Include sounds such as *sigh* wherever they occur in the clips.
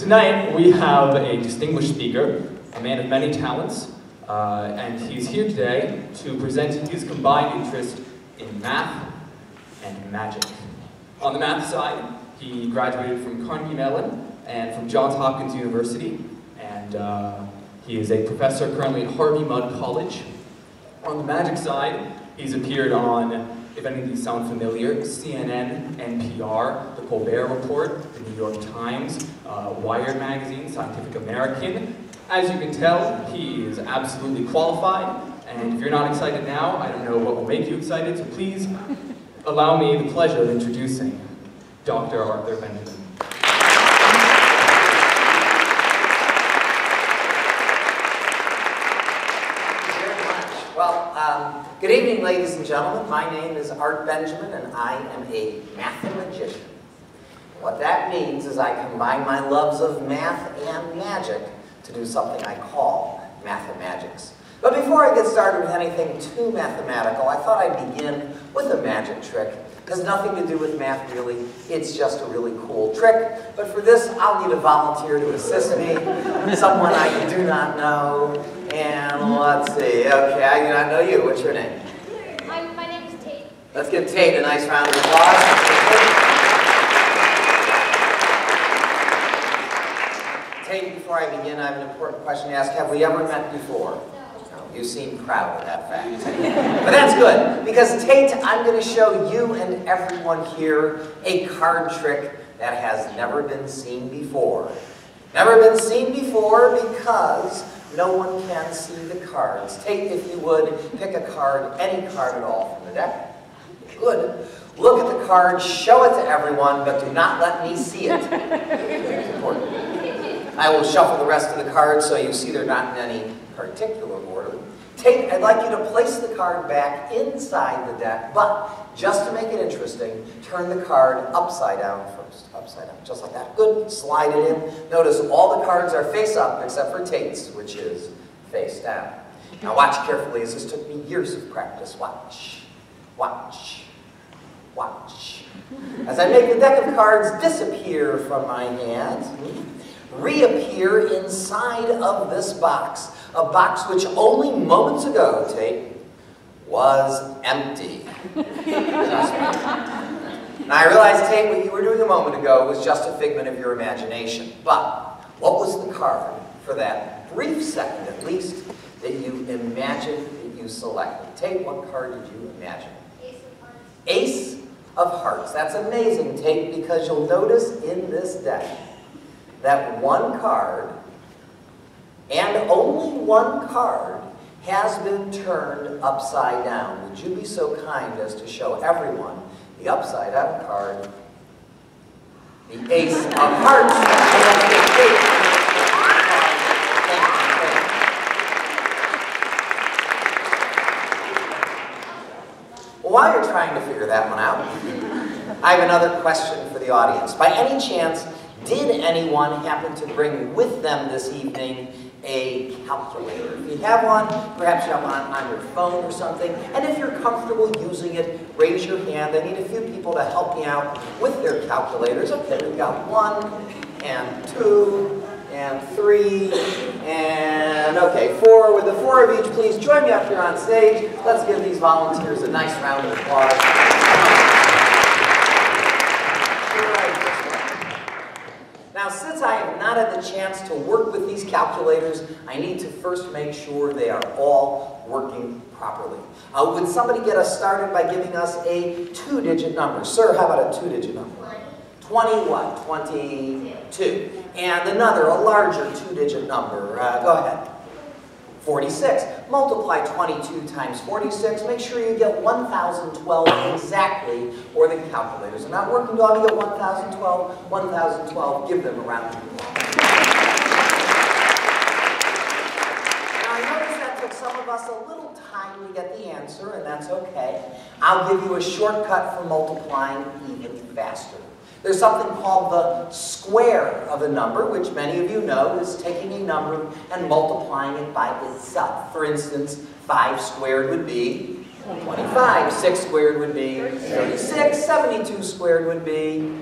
Tonight, we have a distinguished speaker, a man of many talents, uh, and he's here today to present his combined interest in math and magic. On the math side, he graduated from Carnegie Mellon and from Johns Hopkins University, and uh, he is a professor currently at Harvey Mudd College. On the magic side, he's appeared on if any of these sound familiar, CNN, NPR, The Colbert Report, York Times, uh, Wired Magazine, Scientific American. As you can tell, he is absolutely qualified, and if you're not excited now, I don't know what will make you excited, so please allow me the pleasure of introducing Dr. Arthur Benjamin. Well, um, good evening, ladies and gentlemen. My name is Art Benjamin, and I am a mathemagician. What that means is I combine my loves of math and magic to do something I call mathemagics. But before I get started with anything too mathematical, I thought I'd begin with a magic trick. It has nothing to do with math, really. It's just a really cool trick. But for this, I'll need a volunteer to assist me, *laughs* someone I do not know. And let's see. Okay, I do not know you. What's your name? My, my name is Tate. Let's give Tate a nice round of applause. Tate, before I begin, I have an important question to ask. Have we ever met before? No. You seem proud of that fact. *laughs* but that's good, because Tate, I'm going to show you and everyone here a card trick that has never been seen before. Never been seen before because no one can see the cards. Tate, if you would, pick a card, any card at all from the deck. Good. Look at the card, show it to everyone, but do not let me see it. It's *laughs* important. I will shuffle the rest of the cards so you see they're not in any particular order. Tate, I'd like you to place the card back inside the deck, but just to make it interesting, turn the card upside down first. Upside down, just like that. Good, slide it in. Notice all the cards are face up except for Tate's, which is face down. Now watch carefully as this took me years of practice. Watch, watch, watch. As I make the deck of cards disappear from my hands, reappear inside of this box, a box which only moments ago, Tate, was empty. *laughs* now I realize, Tate, what you were doing a moment ago was just a figment of your imagination. But what was the card for that brief second, at least, that you imagined that you selected? Tate, what card did you imagine? Ace of Hearts. Ace of Hearts. That's amazing, Tate, because you'll notice in this deck that one card, and only one card, has been turned upside down. Would you be so kind as to show everyone the upside down card, the Ace of Hearts, While you're trying to figure that one out, I have another question for the audience. By any chance, did anyone happen to bring with them this evening a calculator? If you have one, perhaps you have one on your phone or something, and if you're comfortable using it, raise your hand. I need a few people to help me out with their calculators. Okay, we've got one, and two, and three, and okay, four. With the four of each, please join me up here on stage. Let's give these volunteers a nice round of applause. Now, since I have not had the chance to work with these calculators, I need to first make sure they are all working properly. Uh, would somebody get us started by giving us a two-digit number? Sir, how about a two-digit number? 20 what? 22. And another, a larger two-digit number. Uh, go ahead. 46. Multiply 22 times 46. Make sure you get 1,012 exactly, or the calculators are not working. Do all you get 1,012? 1,012. Give them a round of applause. Now, I notice that took some of us a little time to get the answer, and that's okay. I'll give you a shortcut for multiplying even faster. There's something called the square of a number, which many of you know is taking a number and multiplying it by itself. For instance, 5 squared would be 25. 6 squared would be 36. 72 squared would be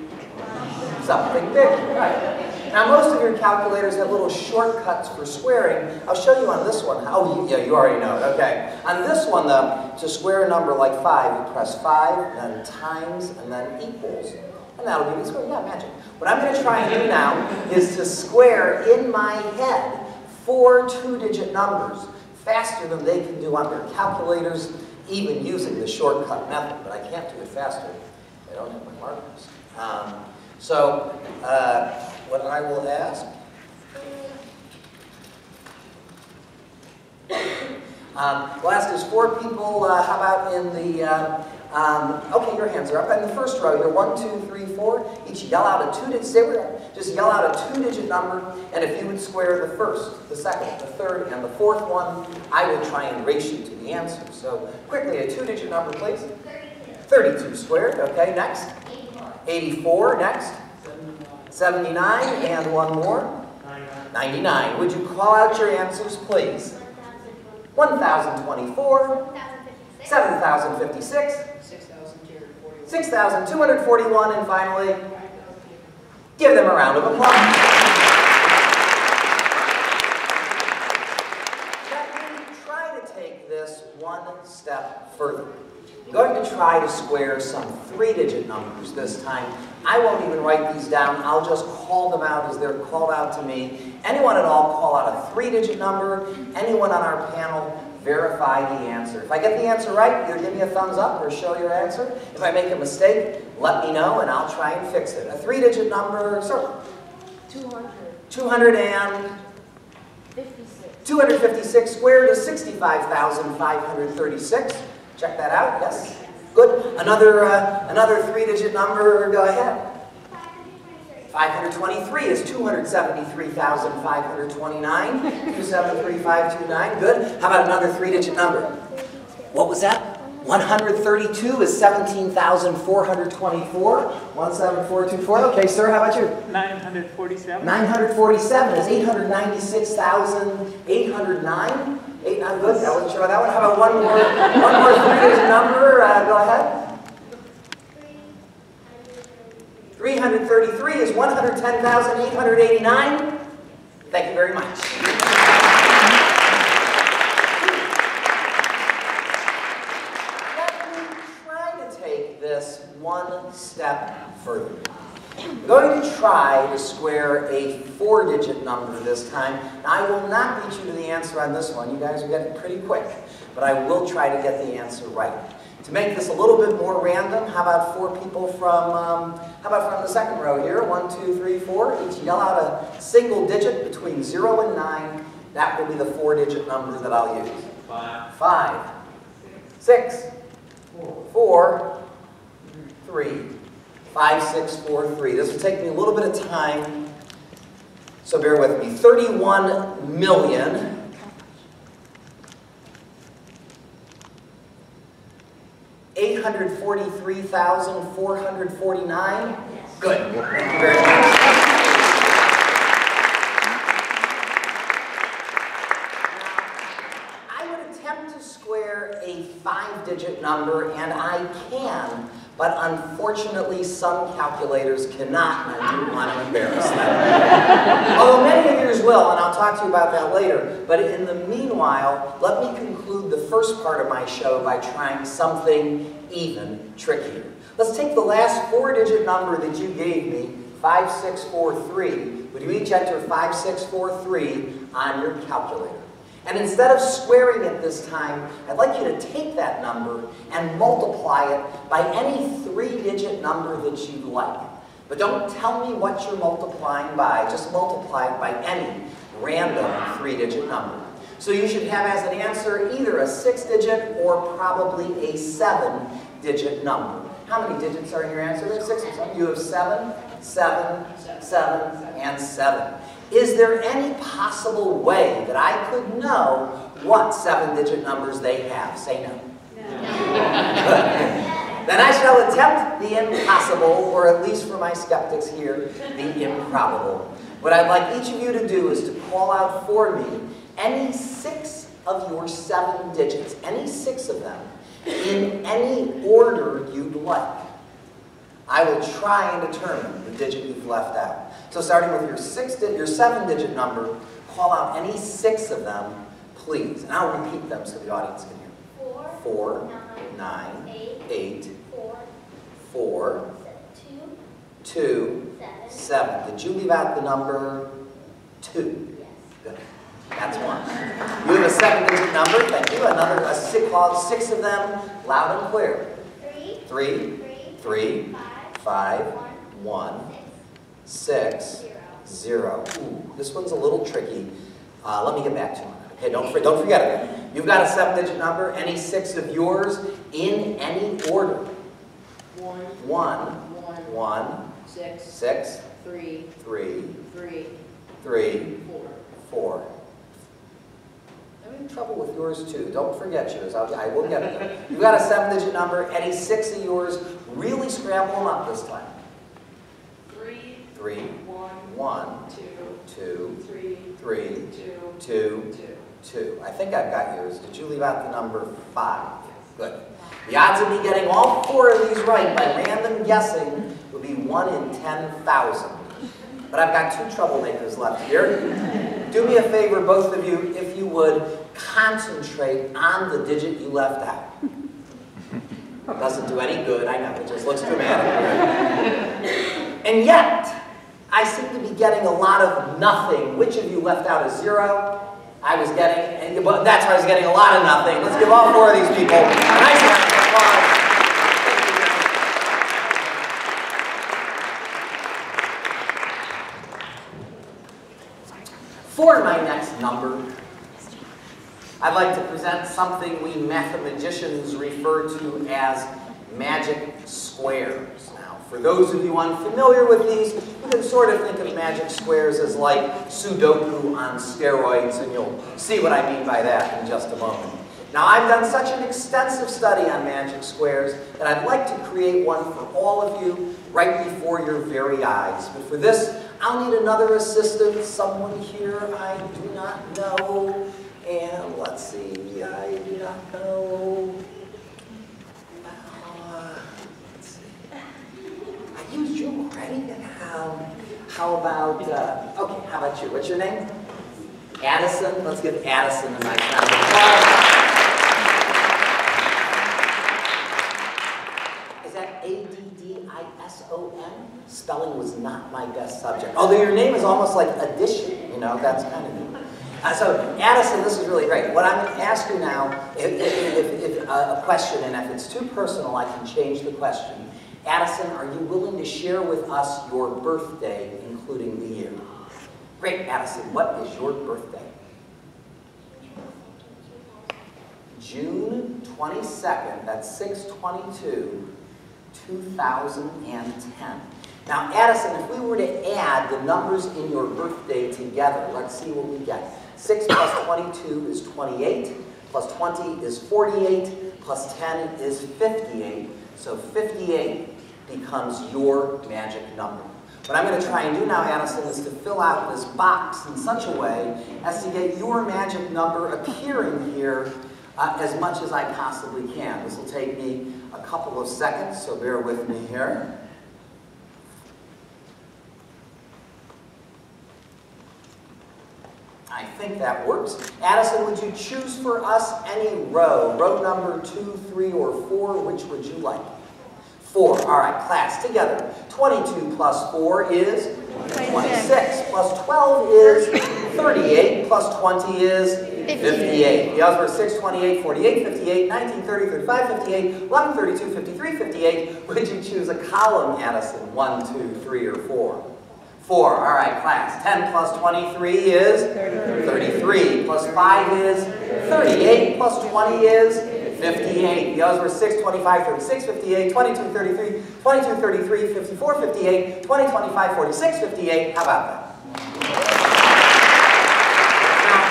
something big. Right. Now, most of your calculators have little shortcuts for squaring. I'll show you on this one. Oh, yeah, you already know it. Okay. On this one, though, to square a number like 5, you press 5, then times, and then equals. And that'll give you a square. Yeah, magic. What I'm going to try and do now is to square in my head four two-digit numbers faster than they can do on their calculators, even using the shortcut method. But I can't do it faster. I don't have my markers. Um, so, uh, what I will ask *coughs* Um, last is four people. Uh, how about in the, uh, um, okay, your hands are up. In the first row, you're one, two, three, four. Each yell out a two-digit, Just yell out a two-digit number, and if you would square the first, the second, the third, and the fourth one, I would try and race you to the answer. So quickly, a two-digit number, please. 32. 32 squared. Okay, next. 84, next. 79, and one more. 99. Would you call out your answers, please? 1,024, 7,056, 6,241, and finally, give them a round of applause. Let me try to take this one step further. I'm going to try to square some three-digit numbers this time. I won't even write these down. I'll just call them out as they're called out to me. Anyone at all call out a three-digit number. Anyone on our panel verify the answer. If I get the answer right, either give me a thumbs up or show your answer. If I make a mistake, let me know and I'll try and fix it. A three-digit number, sir. 200. 200 and 56. 256 squared is 65,536. Check that out, yes? Good. Another, uh, another three-digit number, go ahead. 523 is 273,529. 273529, good. How about another three-digit number? What was that? 132 is 17,424. 17424. Okay, sir, how about you? 947. 947 is 896,809. Eight, I'm good. I wasn't sure about that one. How about one more, one more three-digit number? Uh, go ahead. 333 is 110,889. Thank you very much. Let me try to take this one step further. I'm going to try to square a four-digit number this time. Now, I will not beat you to the answer on this one. You guys are getting pretty quick, but I will try to get the answer right. To make this a little bit more random, how about four people from, um, how about from the second row here? One, two, three, four. Each yell out a single digit between zero and nine. That will be the four-digit number that I'll use. Five. Five, six, four, three, five, six, four, three. This will take me a little bit of time, so bear with me. 31 million. Eight hundred forty-three thousand four hundred forty-nine. Good. Thank you very much. I would attempt to square a five-digit number, and I can, but unfortunately, some calculators cannot, and I didn't want to embarrass them. *laughs* Although many of yours will, and I'll talk to you about that later. But in the meanwhile, let me conclude the first part of my show by trying something even trickier. Let's take the last four-digit number that you gave me, 5643. Would you each enter 5643 on your calculator? And instead of squaring it this time, I'd like you to take that number and multiply it by any three-digit number that you'd like. But don't tell me what you're multiplying by, just multiply it by any random three-digit number. So you should have as an answer either a six-digit or probably a seven-digit number. How many digits are in your answer? Six. You have seven, seven, seven, and seven. Is there any possible way that I could know what seven-digit numbers they have? Say no. Good. *laughs* Then I shall attempt the impossible, or at least for my skeptics here, the improbable. What I'd like each of you to do is to call out for me any six of your seven digits, any six of them, in any order you'd like. I will try and determine the digit you've left out. So starting with your six, your seven-digit number, call out any six of them, please. And I'll repeat them so the audience can hear. Four. Four, Nine. nine, Eight. eight, Four. four, Two. two, Seven. seven. Did you leave out the number two? Yes. Good. That's one. You have a seven-digit number. Thank you. Another, a six, call out six of them, loud and clear. Three. Three, Three. three, Five. five, One. one, Six. Zero. zero. Ooh, this one's a little tricky. Uh, let me get back to it. Okay, don't, for- don't forget it. You've got a seven-digit number, any six of yours, in any order. One, One, one, one, six, six, three, three, three, three, four. four. I'm in trouble with yours too. Don't forget yours. I'll, I will get it. You've got a seven-digit number, any six of yours, really scramble them up this time. Three, one, one, two, two, three, three, two, two, two. two. I think I've got yours. Did you leave out the number five? Good. The odds of me getting all four of these right by random guessing would be one in 10,000. But I've got two troublemakers left here. Do me a favor, both of you, if you would, concentrate on the digit you left out. It Doesn't do any good, I know, it just looks dramatic. And yet, I seem to be getting a lot of nothing. Which of you left out a zero? I was getting, and that's why I was getting a lot of nothing. Let's give all four of these people a nice round of applause. For my next number, I'd like to present something we mathematicians refer to as magic squares. For those of you unfamiliar with these, you can sort of think of magic squares as like Sudoku on steroids, and you'll see what I mean by that in just a moment. Now, I've done such an extensive study on magic squares that I'd like to create one for all of you right before your very eyes. But for this, I'll need another assistant, someone here I do not know. And let's see, I do not know. Uh, let's see. I used you. Um, how about, uh, okay, how about you? What's your name? Addison. Let's give Addison a nice. Is that A-D-D-I-S-O-N? Spelling was not my best subject. Although your name is almost like addition, you know, that's kind of neat. Uh, so, Addison, this is really great. What I'm going to ask you now, if, if, if, if uh, a question, and if it's too personal, I can change the question. Addison, are you willing to share with us your birthday, including the year? Great, Addison, what is your birthday? June 22nd, that's 622, 2010. Now, Addison, if we were to add the numbers in your birthday together, let's see what we get. 6 plus 22 is 28, plus 20 is 48, plus 10 is 58. So 58 becomes your magic number. What I'm going to try and do now, Addison, is to fill out this box in such a way as to get your magic number appearing here uh, as much as I possibly can. This will take me a couple of seconds, so bear with me here. I think that works. Addison, would you choose for us any row? Row number two, three, or four? Which would you like? Four. All right, class, together. 22 plus 4 is 26. Plus 12 is 38. Plus 20 is 58. The odds were 6, 28, 48, 58, 19, 30, 35, 58, 11, 32, 53, 58. Would you choose a column, Addison? 1, 2, 3, or 4? 4. All right, class. 10 plus 23 is 33. Plus 5 is 38. Plus 20 is 58. The others were 6, 25, 36, 58, 22, 33, 22, 33, 54, 58, 20, 25, 46, 58. How about that? Now,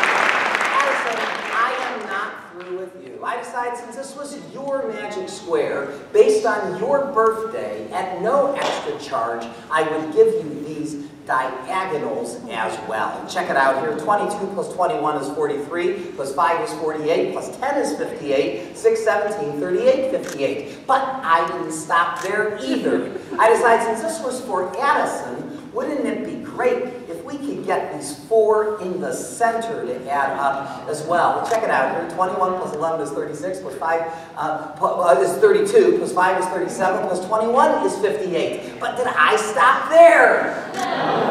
Addison, I am not through with you. I decided since this was your magic square, based on your birthday, at no extra charge, I would give you these diagonals as well. Check it out here. 22 plus 21 is 43, plus 5 is 48, plus 10 is 58, 6, 17, 38, 58. But I didn't stop there either. I decided since this was for Addison, wouldn't it be great we could get these four in the center to add up as well. Check it out here. 21 plus 11 is 36, plus 5 uh, uh, is 32, plus 5 is 37, plus 21 is 58. But did I stop there?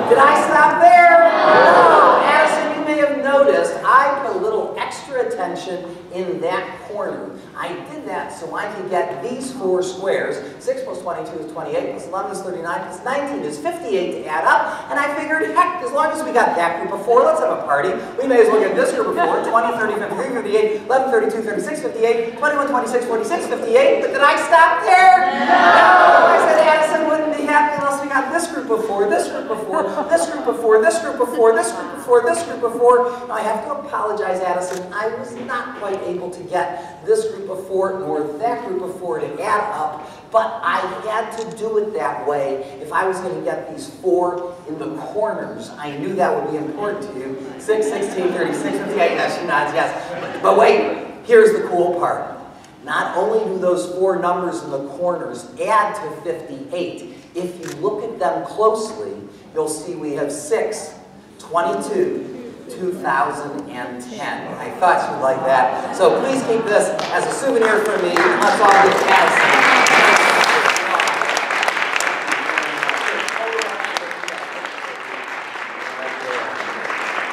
Did I stop there? No. Addison, you may have noticed I put a little extra attention in that corner. I did that so I could get these four squares. 6 plus 22 is 28, plus 11 is 39, plus 19 is 58 to add up. And I figured, heck, as long as we got that group of four, let's have a party. We may as well get this group of four. *laughs* 20, 30, 53, 58, 11, 32, 36, 58, 21, 26, 46, 58. But did I stop there? No! I said Addison wouldn't be happy unless we got this group of four, this group of four, this group of four, this group of four, this group of four, this group of four. Now, I have to apologize, Addison. I was not quite able to get this group of four nor that group of four to add up, but I had to do it that way if I was going to get these four in the corners. I knew that would be important to you. 6, 16, 36, 58. Yes, she nods, yes. But wait, here's the cool part. Not only do those four numbers in the corners add to 58, if you look at them closely, you'll see we have 6, 22, 2010. I thought you'd like that. So please keep this as a souvenir from me. Let's all get Addison.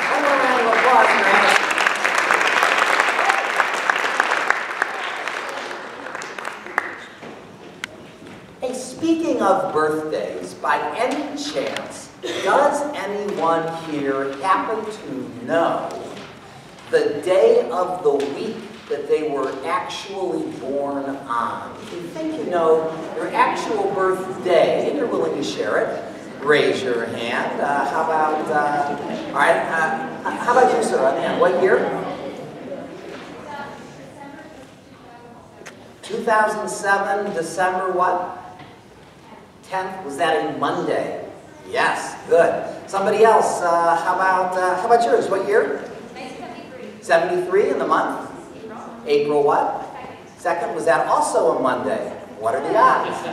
One more round of applause for Addison. Hey, speaking of birthdays, by any chance, does here happen to know the day of the week that they were actually born on? You think you know your actual birthday and you're willing to share it, raise your hand. Uh, how about, uh, all right, uh, how about you, sir? What year? 2007, December what? 10th, was that a Monday? Yes, good. Somebody else, uh, how about, uh, how about yours? What year? 73 in the month? April what? Second, was that also a Monday? What are the odds?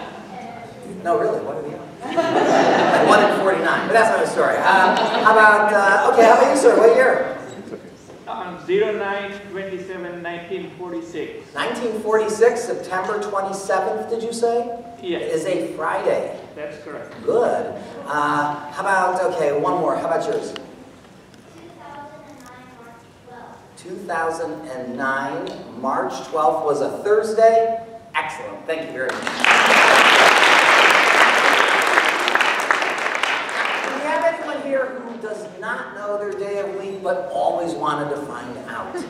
No, really, what are the odds? *laughs* 1 in 49, but that's not a story. Uh, how about, uh, okay, how about you, sir? What year? On 09 27 1946. 1946, September 27th, did you say? Yes, is a Friday. that's correct. Good. Uh, how about, okay, one more. How about yours? 2009, March 12th was a Thursday. Excellent. Thank you very much. Do we have anyone here who does not know their day of week but always wanted to find out? Um,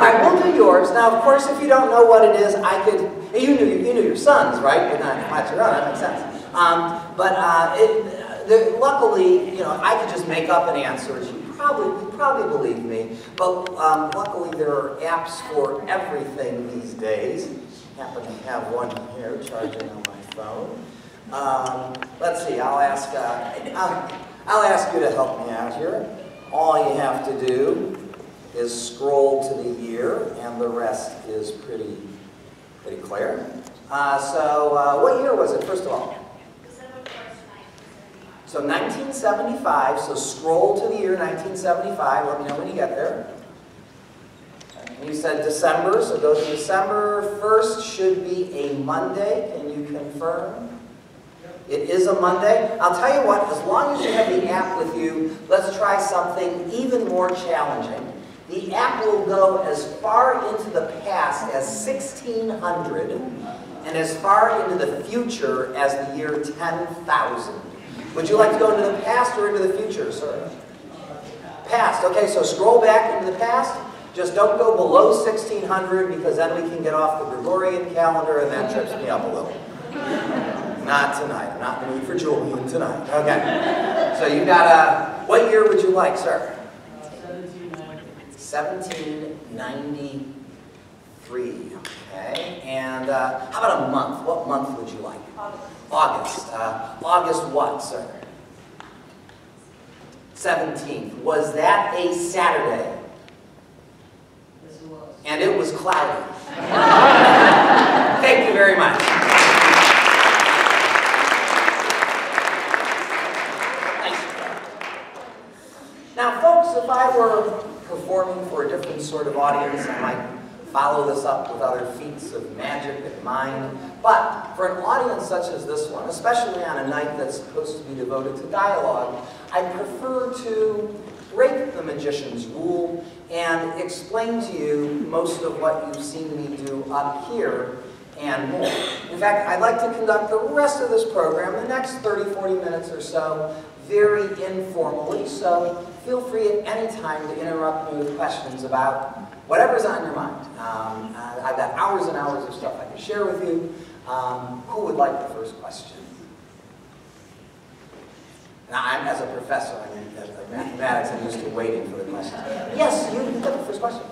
right, we'll do yours. Now, of course, if you don't know what it is, I could, you knew, you knew your sons, right? But not, own, that makes sense. Um, but uh, it, luckily, you know, I could just make up an answer. You probably, you probably believe me. But um, luckily, there are apps for everything these days. Happen to have one here charging on my phone. Um, let's see. I'll ask. Uh, I'll, ask you to help me out here. All you have to do is scroll to the year, and the rest is pretty, pretty clear. Uh, so, uh, what year was it? First of all. So 1975, so scroll to the year 1975, let me know when you get there. You said December, so go to December 1st, should be a Monday, can you confirm? It is a Monday. I'll tell you what, as long as you have the app with you, let's try something even more challenging. The app will go as far into the past as 1600 and as far into the future as the year 10,000. Would you like to go into the past or into the future, sir? Past. Okay, so scroll back into the past. Just don't go below 1600 because then we can get off the Gregorian calendar and that trips me up a little. Not tonight. I'm not in the mood for Julian tonight. Okay. So you got a, what year would you like, sir? 1793. Okay. And uh, how about a month? What month would you like? August. Uh, August what, sir? 17th. Was that a Saturday? And it was cloudy. *laughs* Thank you very much. Folks, if I were performing for a different sort of audience, I might follow this up with other feats of magic and mind. But for an audience such as this one, especially on a night that's supposed to be devoted to dialogue, I prefer to break the magician's rule and explain to you most of what you've seen me do up here and more. In fact, I'd like to conduct the rest of this program, the next 30, 40 minutes or so, very informally, so feel free at any time to interrupt me with questions about whatever's on your mind. Um, uh, I've got hours and hours of stuff I can share with you. Um, who would like the first question? Now, I'm, as a professor, I mean, as a mathematics, I'm used to waiting for the question. Yes, you, you got the first question.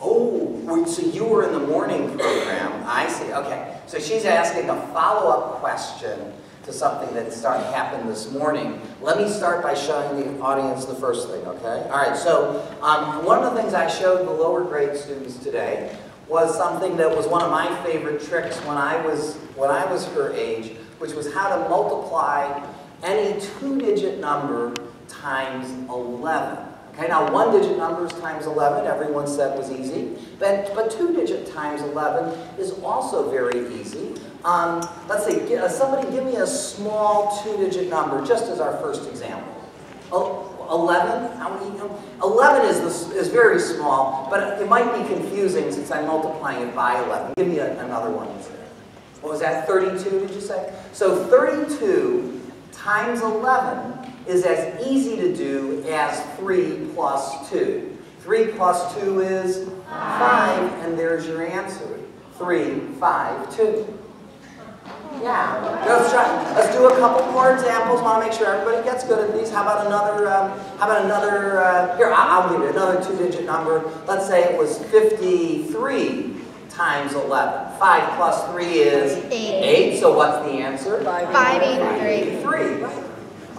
Oh, so you were in the morning program. I see. Okay. So she's asking a follow-up question to something that started happened this morning. Let me start by showing the audience the first thing, okay? All right, so um, one of the things I showed the lower grade students today was something that was one of my favorite tricks when I was, when I was her age, which was how to multiply any two-digit number times 11. Okay, now one-digit numbers times 11, everyone said was easy, but, but two-digit times 11 is also very easy. Um, let's see, uh, somebody give me a small two-digit number, just as our first example. Oh, 11? How many? You know, 11 is, this, is very small, but it might be confusing since I'm multiplying it by 11. Give me a, another one. What was that, 32 did you say? So 32 times 11 is as easy to do as 3 plus 2. 3 plus 2 is 5, and there's your answer. 3, 5, 2. Yeah. Let's try. Let's do a couple more examples. Want to make sure everybody gets good at these. How about another? Um, how about another? Uh, here, I'll, I'll give you another two-digit number. Let's say it was 53 times 11. 5 plus 3 is Eight. 8. So what's the answer? 583. 583. Right.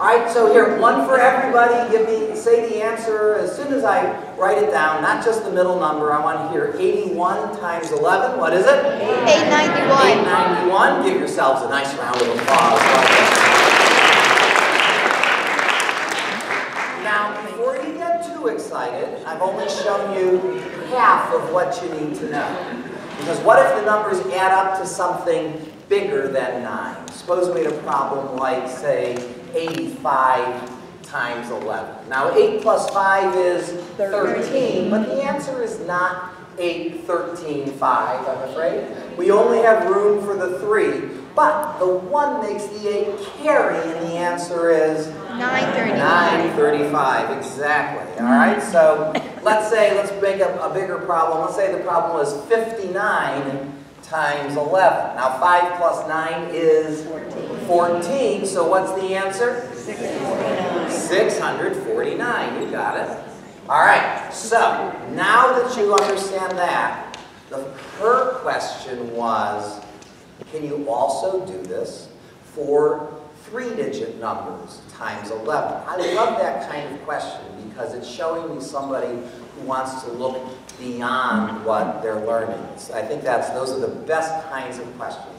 All right, so here, one for everybody. Give me, say the answer as soon as I write it down, not just the middle number. I want to hear 81 times 11. What is it? 891. 891. Give yourselves a nice round of applause. Now, before you get too excited, I've only shown you half of what you need to know. Because what if the numbers add up to something bigger than 9? Suppose we had a problem like, say, 85 times 11. Now, 8 plus 5 is 13, but the answer is not 8, 13, 5, I'm afraid. We only have room for the 3, but the 1 makes the 8 carry, and the answer is 939. 935, exactly. All right, so let's say, let's make a, a bigger problem. Let's say the problem was 59 times 11. Now, 5 plus 9 is 14, so what's the answer? 649, you got it. All right, so now that you understand that, the, her question was, can you also do this for three-digit numbers times 11? I love that kind of question because it's showing me somebody who wants to look beyond what they're learning. So I think that's those are the best kinds of questions.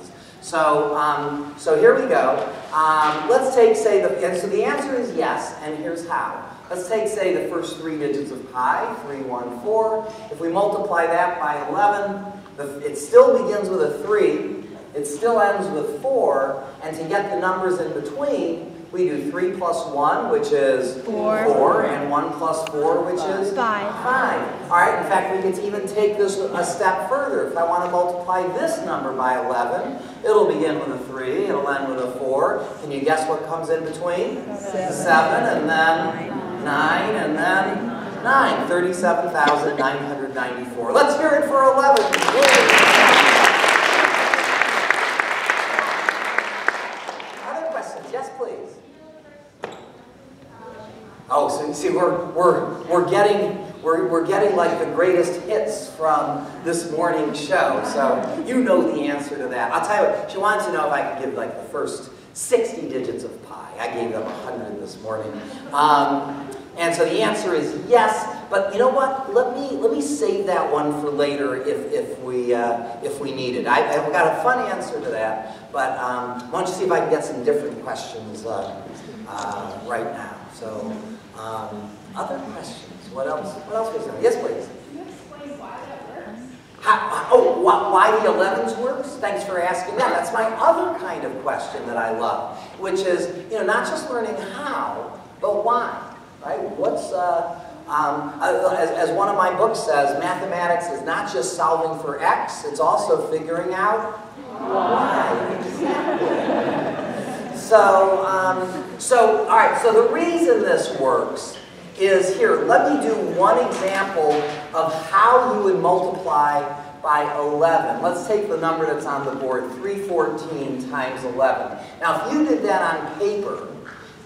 So, um, so here we go. Um, let's take, say, the, so the answer is yes, and here's how. Let's take, say, the first three digits of pi, 314. If we multiply that by 11, the, it still begins with a 3. It still ends with 4. And to get the numbers in between, we do 3 plus 1, which is Four. 4, and 1 plus 4, which is Five. 5. All right, in fact, we could even take this a step further. If I want to multiply this number by 11, it'll begin with a 3, it'll end with a 4. Can you guess what comes in between? 7, and then 9, and then 9. 37,994. Let's hear it for 11. Other questions? Yes, please. Oh, so you see, we're, we're, we're getting we're, we're getting like the greatest hits from this morning's show. So you know the answer to that. I'll tell you what, she wanted to know if I could give like the first 60 digits of pi. I gave them 100 this morning. Um, and so the answer is yes, But you know what? Let me let me save that one for later if, if we uh, if we need it. I, I've got a fun answer to that, but um, why don't you see if I can get some different questions uh, uh, right now? So, um, other questions? What else? What else was there? Yes, please. Can you explain why that works? How, oh, why, the 11s works? Thanks for asking that. That's my other kind of question that I love, which is, you know, not just learning how, but why, right? What's, uh, um, uh, as, as one of my books says, mathematics is not just solving for x, it's also figuring out why. *laughs* So, um, so, all right, so the reason this works is here, let me do one example of how you would multiply by 11. Let's take the number that's on the board, 314 times 11. Now, if you did that on paper,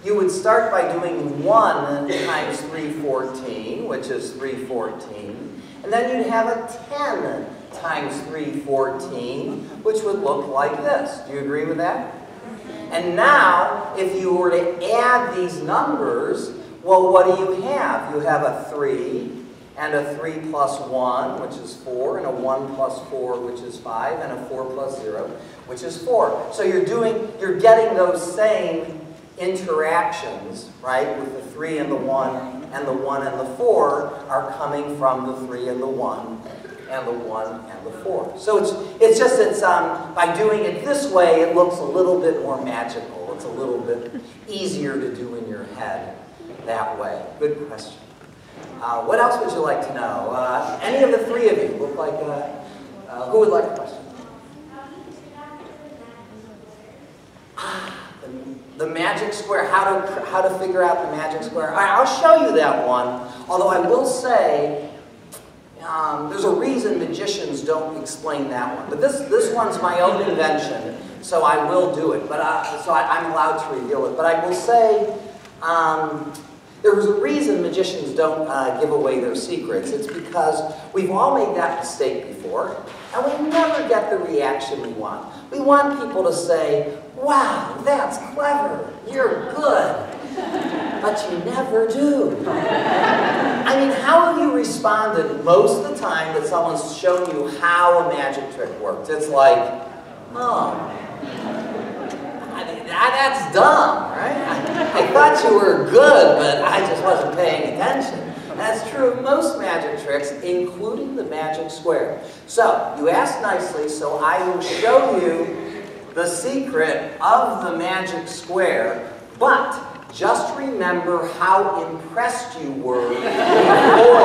you would start by doing 1 times 314, which is 314. And then you'd have a 10 times 314, which would look like this. Do you agree with that? And now, if you were to add these numbers, well, what do you have? You have a 3, and a 3 plus 1, which is 4, and a 1 plus 4, which is 5, and a 4 plus 0, which is 4. So you're doing, you're getting those same interactions, right, with the 3 and the 1, and the 1 and the 4 are coming from the 3 and the 1, and the 1 and the 4. So it's, it's just, it's, um, by doing it this way, it looks a little bit more magical. It's a little bit easier to do in your head that way. Good question. Uh, what else would you like to know? Uh, any of the three of you look like, uh, uh who would like a question? The, the magic square, how to, how to figure out the magic square. I, I'll show you that one, although I will say um, there's a reason magicians don't explain that one. But this, this one's my own invention, so I will do it. But uh, So I, am allowed to reveal it. But I will say, um, there's a reason magicians don't uh, give away their secrets. It's because we've all made that mistake before, and we never get the reaction we want. We want people to say, wow, that's clever, you're good. But you never do. I mean, how have you responded most of the time that someone's shown you how a magic trick works? It's like, oh, that's dumb, right? I, I thought you were good, but I just wasn't paying attention. That's true of most magic tricks, including the magic square. So, you asked nicely, so I will show you the secret of the magic square, but just remember how impressed you were before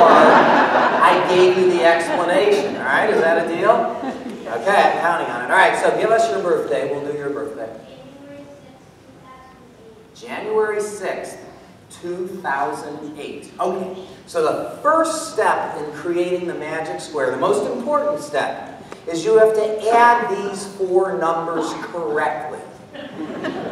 I gave you the explanation, all right? Is that a deal? Okay, I'm counting on it. All right, so give us your birthday. We'll do your birthday. January 6th, 2008. Okay, so the first step in creating the magic square, the most important step, is you have to add these four numbers correctly.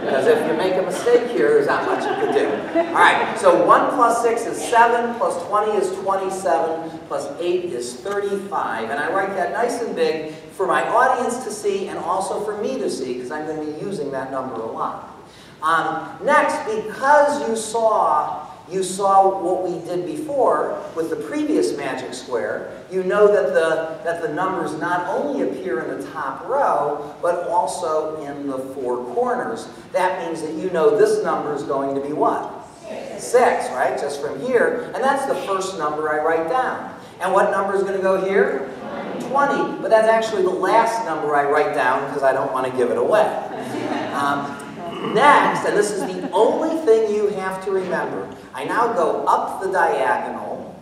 Because if you make a mistake here, there's not much you can do. All right, so 1 plus 6 is 7, plus 20 is 27, plus 8 is 35. And I write that nice and big for my audience to see and also for me to see, because I'm going to be using that number a lot. Um, next, because you saw you saw what we did before with the previous magic square, you know that the, that the numbers not only appear in the top row, but also in the four corners. That means that you know this number is going to be what? Six. Right? Just from here. And that's the first number I write down. And what number is going to go here? 20. But that's actually the last number I write down because I don't want to give it away. Um, Next, and this is the only thing you have to remember, I now go up the diagonal,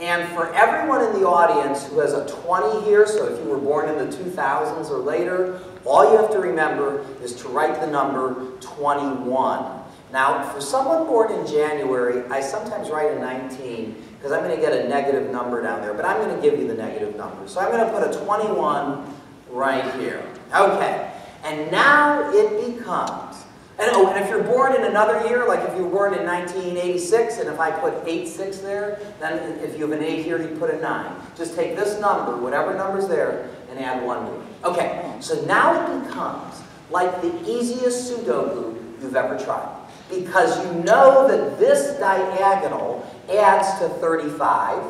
and for everyone in the audience who has a 20 here, so if you were born in the 2000s or later, all you have to remember is to write the number 21. Now, for someone born in January, I sometimes write a 19 because I'm going to get a negative number down there, but I'm going to give you the negative number. So I'm going to put a 21 right here. Okay, and now it becomes and, oh, and if you're born in another year, like if you were born in 1986, and if I put 86 there, then if you have an 8 here, you put a 9. Just take this number, whatever number's there, and add 1 to it. Okay, so now it becomes like the easiest Sudoku you've ever tried. because you know that this diagonal adds to 35.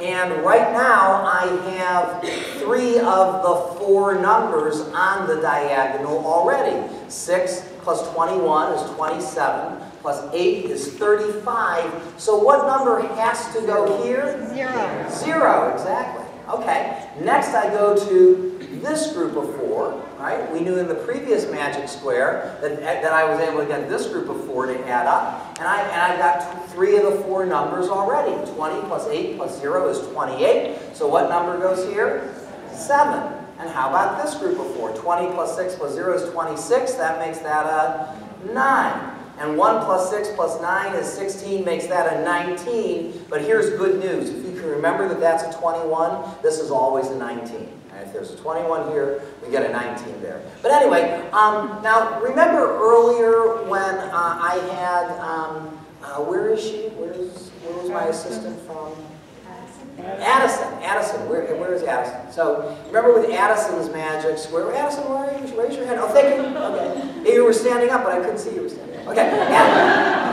And right now, I have three of the four numbers on the diagonal already. 6 plus 21 is 27, plus 8 is 35. So what number has to go here? Zero. Zero, exactly. Okay, next I go to this group of four, right? We knew in the previous magic square that, that I was able to get this group of four to add up. And, I, and I've got three of the four numbers already. 20 plus 8 plus 0 is 28. So what number goes here? 7. And how about this group of four? 20 plus 6 plus 0 is 26. That makes that a 9. And 1 plus 6 plus 9 is 16, makes that a 19. But here's good news. If you can remember that that's a 21, this is always a 19. And if there's a 21 here, we get a 19 there. But anyway, um, now remember earlier when uh, I had, um, uh, where is she? Where's, my assistant from? Addison, Addison, where, where is Addison? So remember with Addison's magics, where Addison, where are you? Raise your hand. Oh, thank you. Okay. You were standing up, but I couldn't see you were standing up. Okay.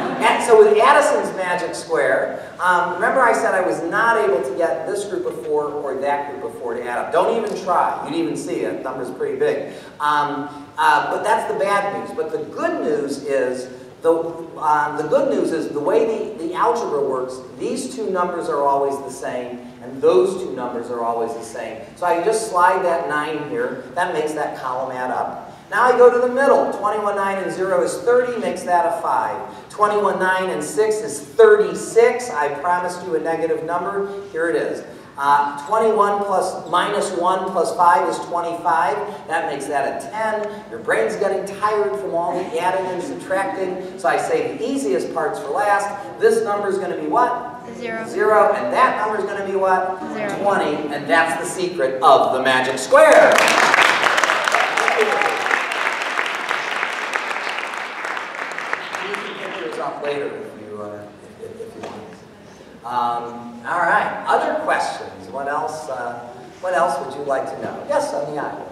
So with Addison's magic square, um, remember I said I was not able to get this group of four or that group of four to add up. Don't even try. You'd even see it. Number's pretty big. Um, uh, but that's the bad news. But the good news is the, um, the good news is the way the, the algebra works, these two numbers are always the same, and those two numbers are always the same. So I just slide that 9 here. That makes that column add up. Now I go to the middle. 21, 9, and 0 is 30, makes that a 5. 21, 9, and 6 is 36. I promised you a negative number. Here it is. Uh, 21 plus minus 1 plus 5 is 25. That makes that a 10. Your brain's getting tired from all the adding and subtracting. So I say the easiest parts for last. This number is going to be what? Zero. 0. And that number is going to be what? Zero. 20. And that's the secret of the magic square. You can get yours later if you, uh, if, if you want. Um, all right. Other questions? What else? Uh, what else would you like to know? Yes, on the aisle.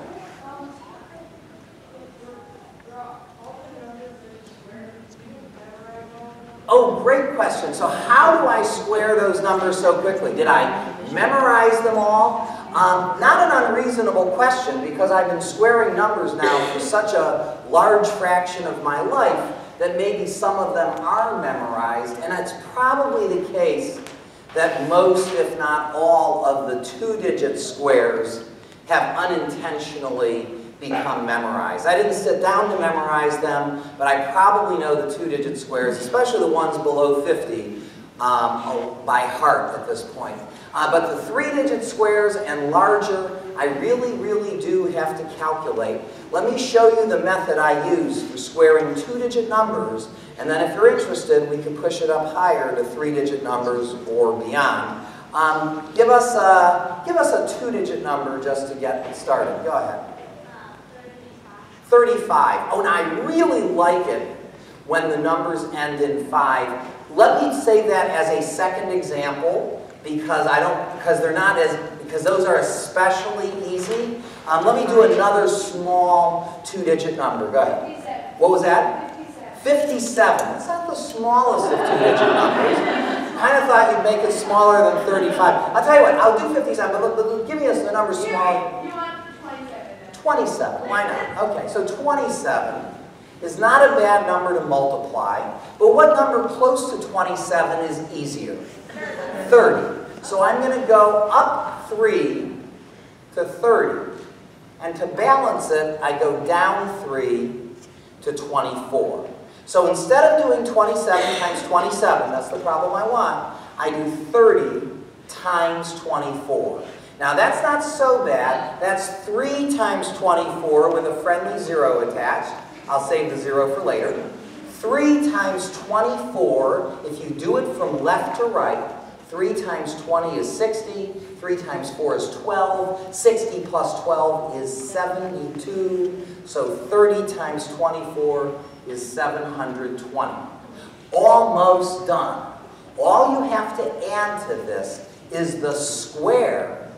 Oh, great question. So how do I square those numbers so quickly? Did I memorize them all? Um, not an unreasonable question because I've been squaring numbers now for such a large fraction of my life that maybe some of them are memorized. And it's probably the case that most, if not all, of the two-digit squares have unintentionally become memorized. I didn't sit down to memorize them, but I probably know the two-digit squares, especially the ones below 50, um, by heart at this point. Uh, but the three-digit squares and larger, I really, really do have to calculate. Let me show you the method I use for squaring two-digit numbers, and then if you're interested, we can push it up higher to three-digit numbers or beyond. Um, give, us a, give us a two-digit number just to get started. Go ahead. 35. Oh, and I really like it when the numbers end in 5. Let me say that as a second example because I don't because they're not as because those are especially easy. Um, let me do another small two-digit number. Go ahead. What was that? 57. That's not the smallest of two-digit numbers. kind of thought you'd make it smaller than 35. I'll tell you what, I'll do 57, but, look, but give me a number small. 27, why not? Okay, so 27 is not a bad number to multiply, but what number close to 27 is easier? 30. So I'm going to go up 3 to 30. And to balance it, I go down 3 to 24. So instead of doing 27 times 27, that's the problem I want, I do 30 times 24. Now that's not so bad. That's 3 times 24 with a friendly zero attached. I'll save the zero for later. 3 times 24, if you do it from left to right, 3 times 20 is 60, 3 times 4 is 12, 60 plus 12 is 72, so 30 times 24 is 720. Almost done. All you have to add to this is the square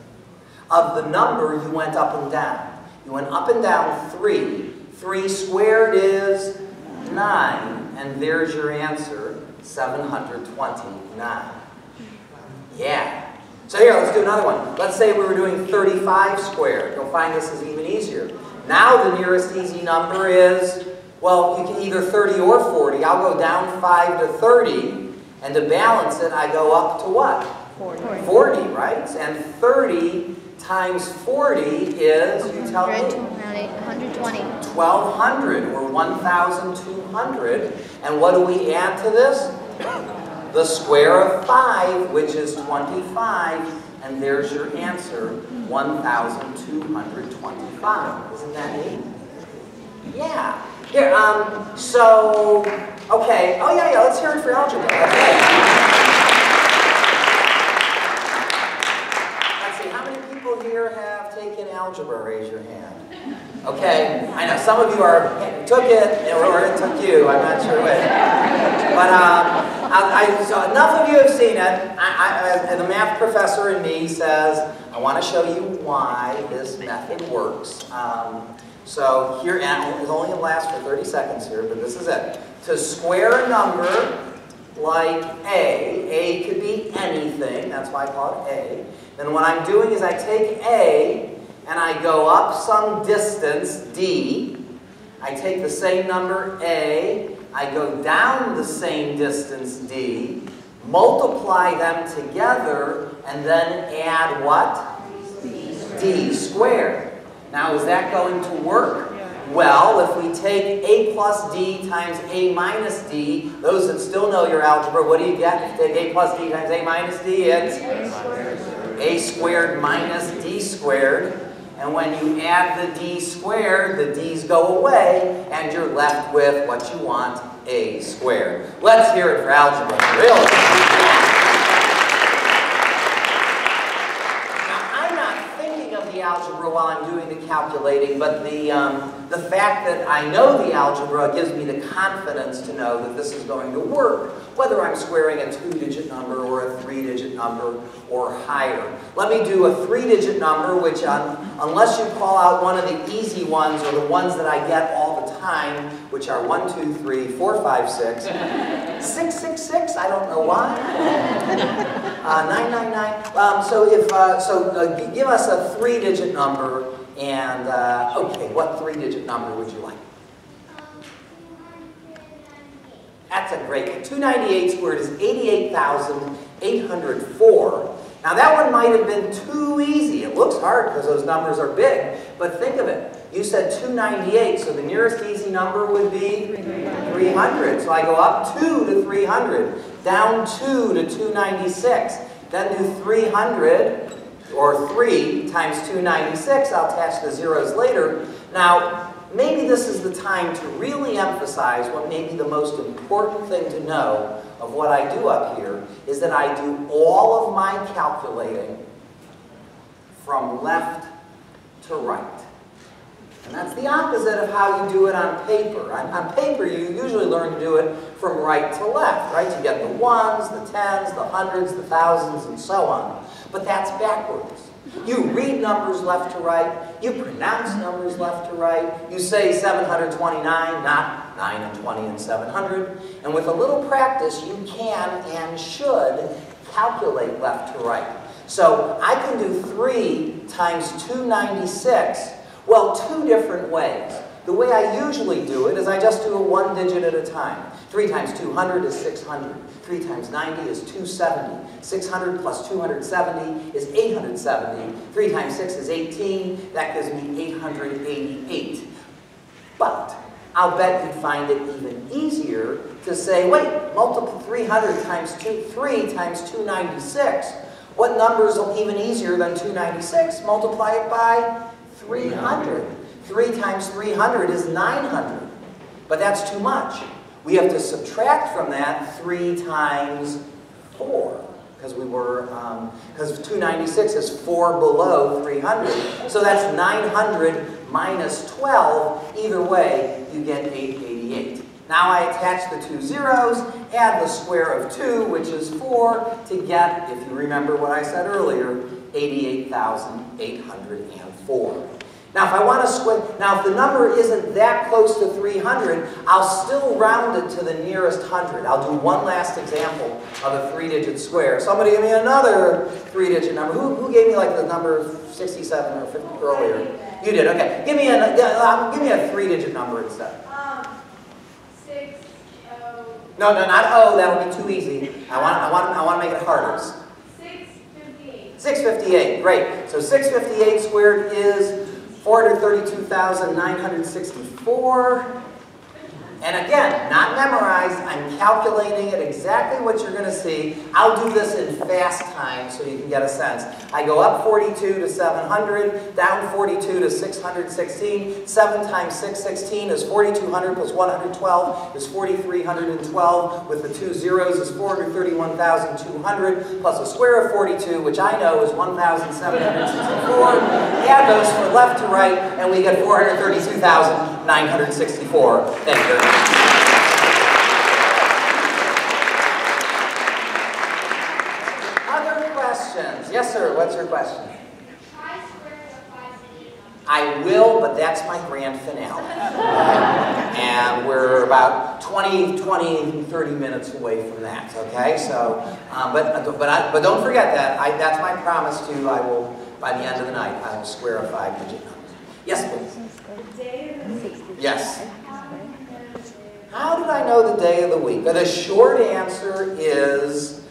of the number you went up and down. You went up and down 3. 3 squared is 9. and there's your answer, 729. Yeah. So here, let's do another one. Let's say we were doing 35 squared. You'll find this is even easier. Now the nearest easy number is, well, you can either 30 or 40. I'll go down 5 to 30, and to balance it, I go up to what? 40. 40, right? And 30 times 40 is, you tell me? 120. 1,200 or 1,200. And what do we add to this? The square of 5, which is 25. And there's your answer, 1,225. Isn't that neat? Yeah. Here, um, so, okay. Oh, yeah, yeah, let's hear it for algebra. Okay. Let's see, how many people here have taken algebra? Raise your hand. Okay, I know some of you are took it or it took you. I'm not sure which. But um, I, I, so enough of you have seen it. I, I, the math professor in me says I want to show you why this method works. Um, so here, and it's only going to last for 30 seconds here, but this is it. To square a number like A, A could be anything. That's why I call it A. Then what I'm doing is I take A and I go up some distance, D. I take the same number, A. I go down the same distance, D. Multiply them together, and then add what? D squared. Now, is that going to work? Well, if we take A plus D times A minus D, those that still know your algebra, what do you get? If you take A plus D times A minus D, it's A squared minus D squared. And when you add the d squared, the d's go away, and you're left with what you want, a squared. Let's hear it for algebra. Really? Now, I'm not thinking of the algebra while I'm doing the calculating, but the, um, the fact that I know the algebra gives me the confidence to know that this is going to work, whether I'm squaring a two-digit number or a three-digit number or higher. Let me do a three-digit number, which um, unless you call out one of the easy ones or the ones that I get all the time, which are one, two, three, four, five, six, six, six, six, I don't know why. Uh, nine, nine, nine. Um, so if, uh, so uh, give us a three-digit number and, uh, okay, what three-digit number would you like? That's a great one. 298 squared is 88,804. Now that one might have been too easy. It looks hard because those numbers are big, but think of it. You said 298, so the nearest easy number would be 300. So I go up 2 to 300, down 2 to 296, then do 300, or 3 times 296. I'll attach the zeros later. Now, maybe this is the time to really emphasize what may be the most important thing to know of what I do up here is that I do all of my calculating from left to right. And that's the opposite of how you do it on paper. On, on, paper, you usually learn to do it from right to left, right? You get the ones, the tens, the hundreds, the thousands, and so on. But that's backwards. You read numbers left to right. You pronounce numbers left to right. You say 729, not 9 and 20 and 700. And with a little practice, you can and should calculate left to right. So I can do 3 times 296, well, two different ways. The way I usually do it is I just do it one digit at a time. 3 times 200 is 600. 3 times 90 is 270. 600 plus 270 is 870. 3 times 6 is 18. That gives me 888. But I'll bet you'd find it even easier to say, wait, multiple 300 times 2, 3 times 296. What number is even easier than 296? Multiply it by 300. 3 times 300 is 900. But that's too much. We have to subtract from that 3 times 4. Because we were, because um, 296 is 4 below 300. So that's 900 minus 12. Either way, you get 888. Now I attach the two zeros, add the square of 2, which is 4, to get, if you remember what I said earlier, 88,804. Now, if I want to squint, now if the number isn't that close to 300, I'll still round it to the nearest hundred. I'll do one last example of a three-digit square. Somebody give me another three-digit number. Who, who gave me like the number 67 or 50 earlier? You did, okay. Give me a, uh, give me a three-digit number instead. Um, six, oh, No, no, not O, that would be too easy. I want, I want, I want to make it harder. six fifty-eight. 658, great. So 658 squared is 432,964. And again, not memorized, I'm calculating it exactly what you're going to see. I'll do this in fast time so you can get a sense. I go up 42 to 700, down 42 to 616. 7 times 616 is 4,200 plus 112 is 4,312. With the two zeros is 431,200 plus a square of 42, which I know is 1,764. Add those from left to right, and we get 432,964. Thank you very much. Other questions? Yes, sir. What's your question? I will, but that's my grand finale. and we're about 20, 20, 30 minutes away from that, okay? So, um, but, but, I, but don't forget that. I, that's my promise to you. I will, by the end of the night, I will square a five-digit number. Yes, please. Yes. How did I know the day of the week? The short answer is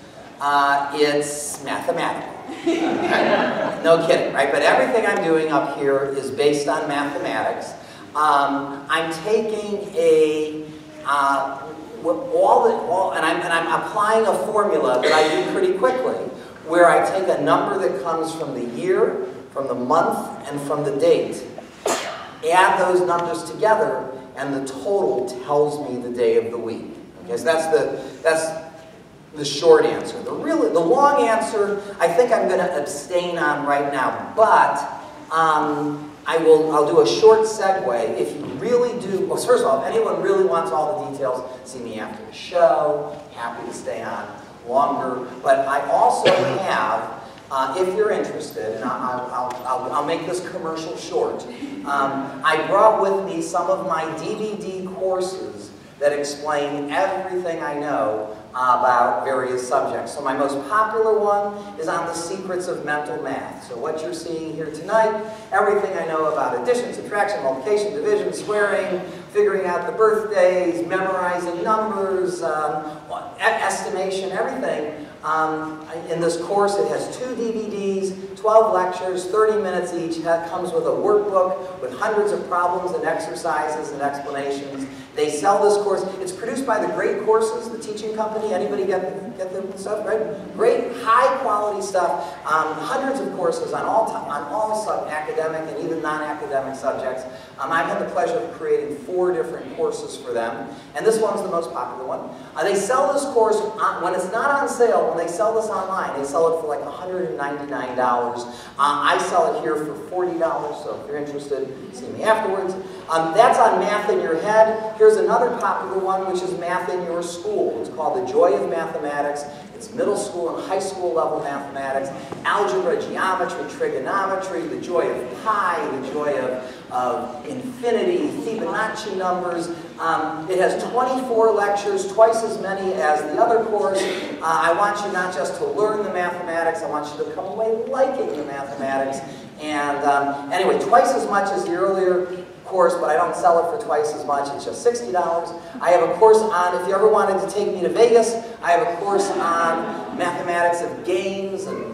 uh, it's mathematical. *laughs* No kidding, right? But everything I'm doing up here is based on mathematics. Um, I'm taking a uh, all the all, and I'm and I'm applying a formula that I do pretty quickly, where I take a number that comes from the year, from the month, and from the date, add those numbers together, and the total tells me the day of the week. Okay, so that's the that's the short answer. The really the long answer, I think I'm going to abstain on right now, but um, I will I'll do a short segue. If you really do, well, first of all, if anyone really wants all the details, see me after the show. Happy to stay on longer, but I also *coughs* have. Uh, if you're interested, and I'll, I'll, I'll, I'll make this commercial short, um, I brought with me some of my DVD courses that explain everything I know about various subjects. So my most popular one is on the secrets of mental math. So what you're seeing here tonight, everything I know about addition, subtraction, multiplication, division, squaring, figuring out the birthdays, memorizing numbers, um, estimation, everything. Um, in this course, it has two DVDs, 12 lectures, 30 minutes each. That comes with a workbook with hundreds of problems and exercises and explanations. They sell this course. It's produced by the Great Courses, the teaching company. Anybody get, get the stuff, right? Great, high quality stuff. Um, hundreds of courses on all, on all sub academic and even non-academic subjects. Um, I've had the pleasure of creating four different courses for them, and this one's the most popular one. Uh, they sell this course on, when it's not on sale. When they sell this online, they sell it for like $199. Uh, I sell it here for $40. So if you're interested, see me afterwards. Um, that's on Math in Your Head. Here's another popular one, which is Math in Your School. It's called The Joy of Mathematics. It's middle school and high school level mathematics, algebra, geometry, trigonometry, the joy of pi, the joy of, of infinity, Fibonacci numbers. Um, it has 24 lectures, twice as many as the other course. Uh, I want you not just to learn the mathematics, I want you to come away liking the mathematics. And um, anyway, twice as much as the earlier course, but I don't sell it for twice as much. It's just $60. I have a course on, if you ever wanted to take me to Vegas, I have a course on mathematics of games and,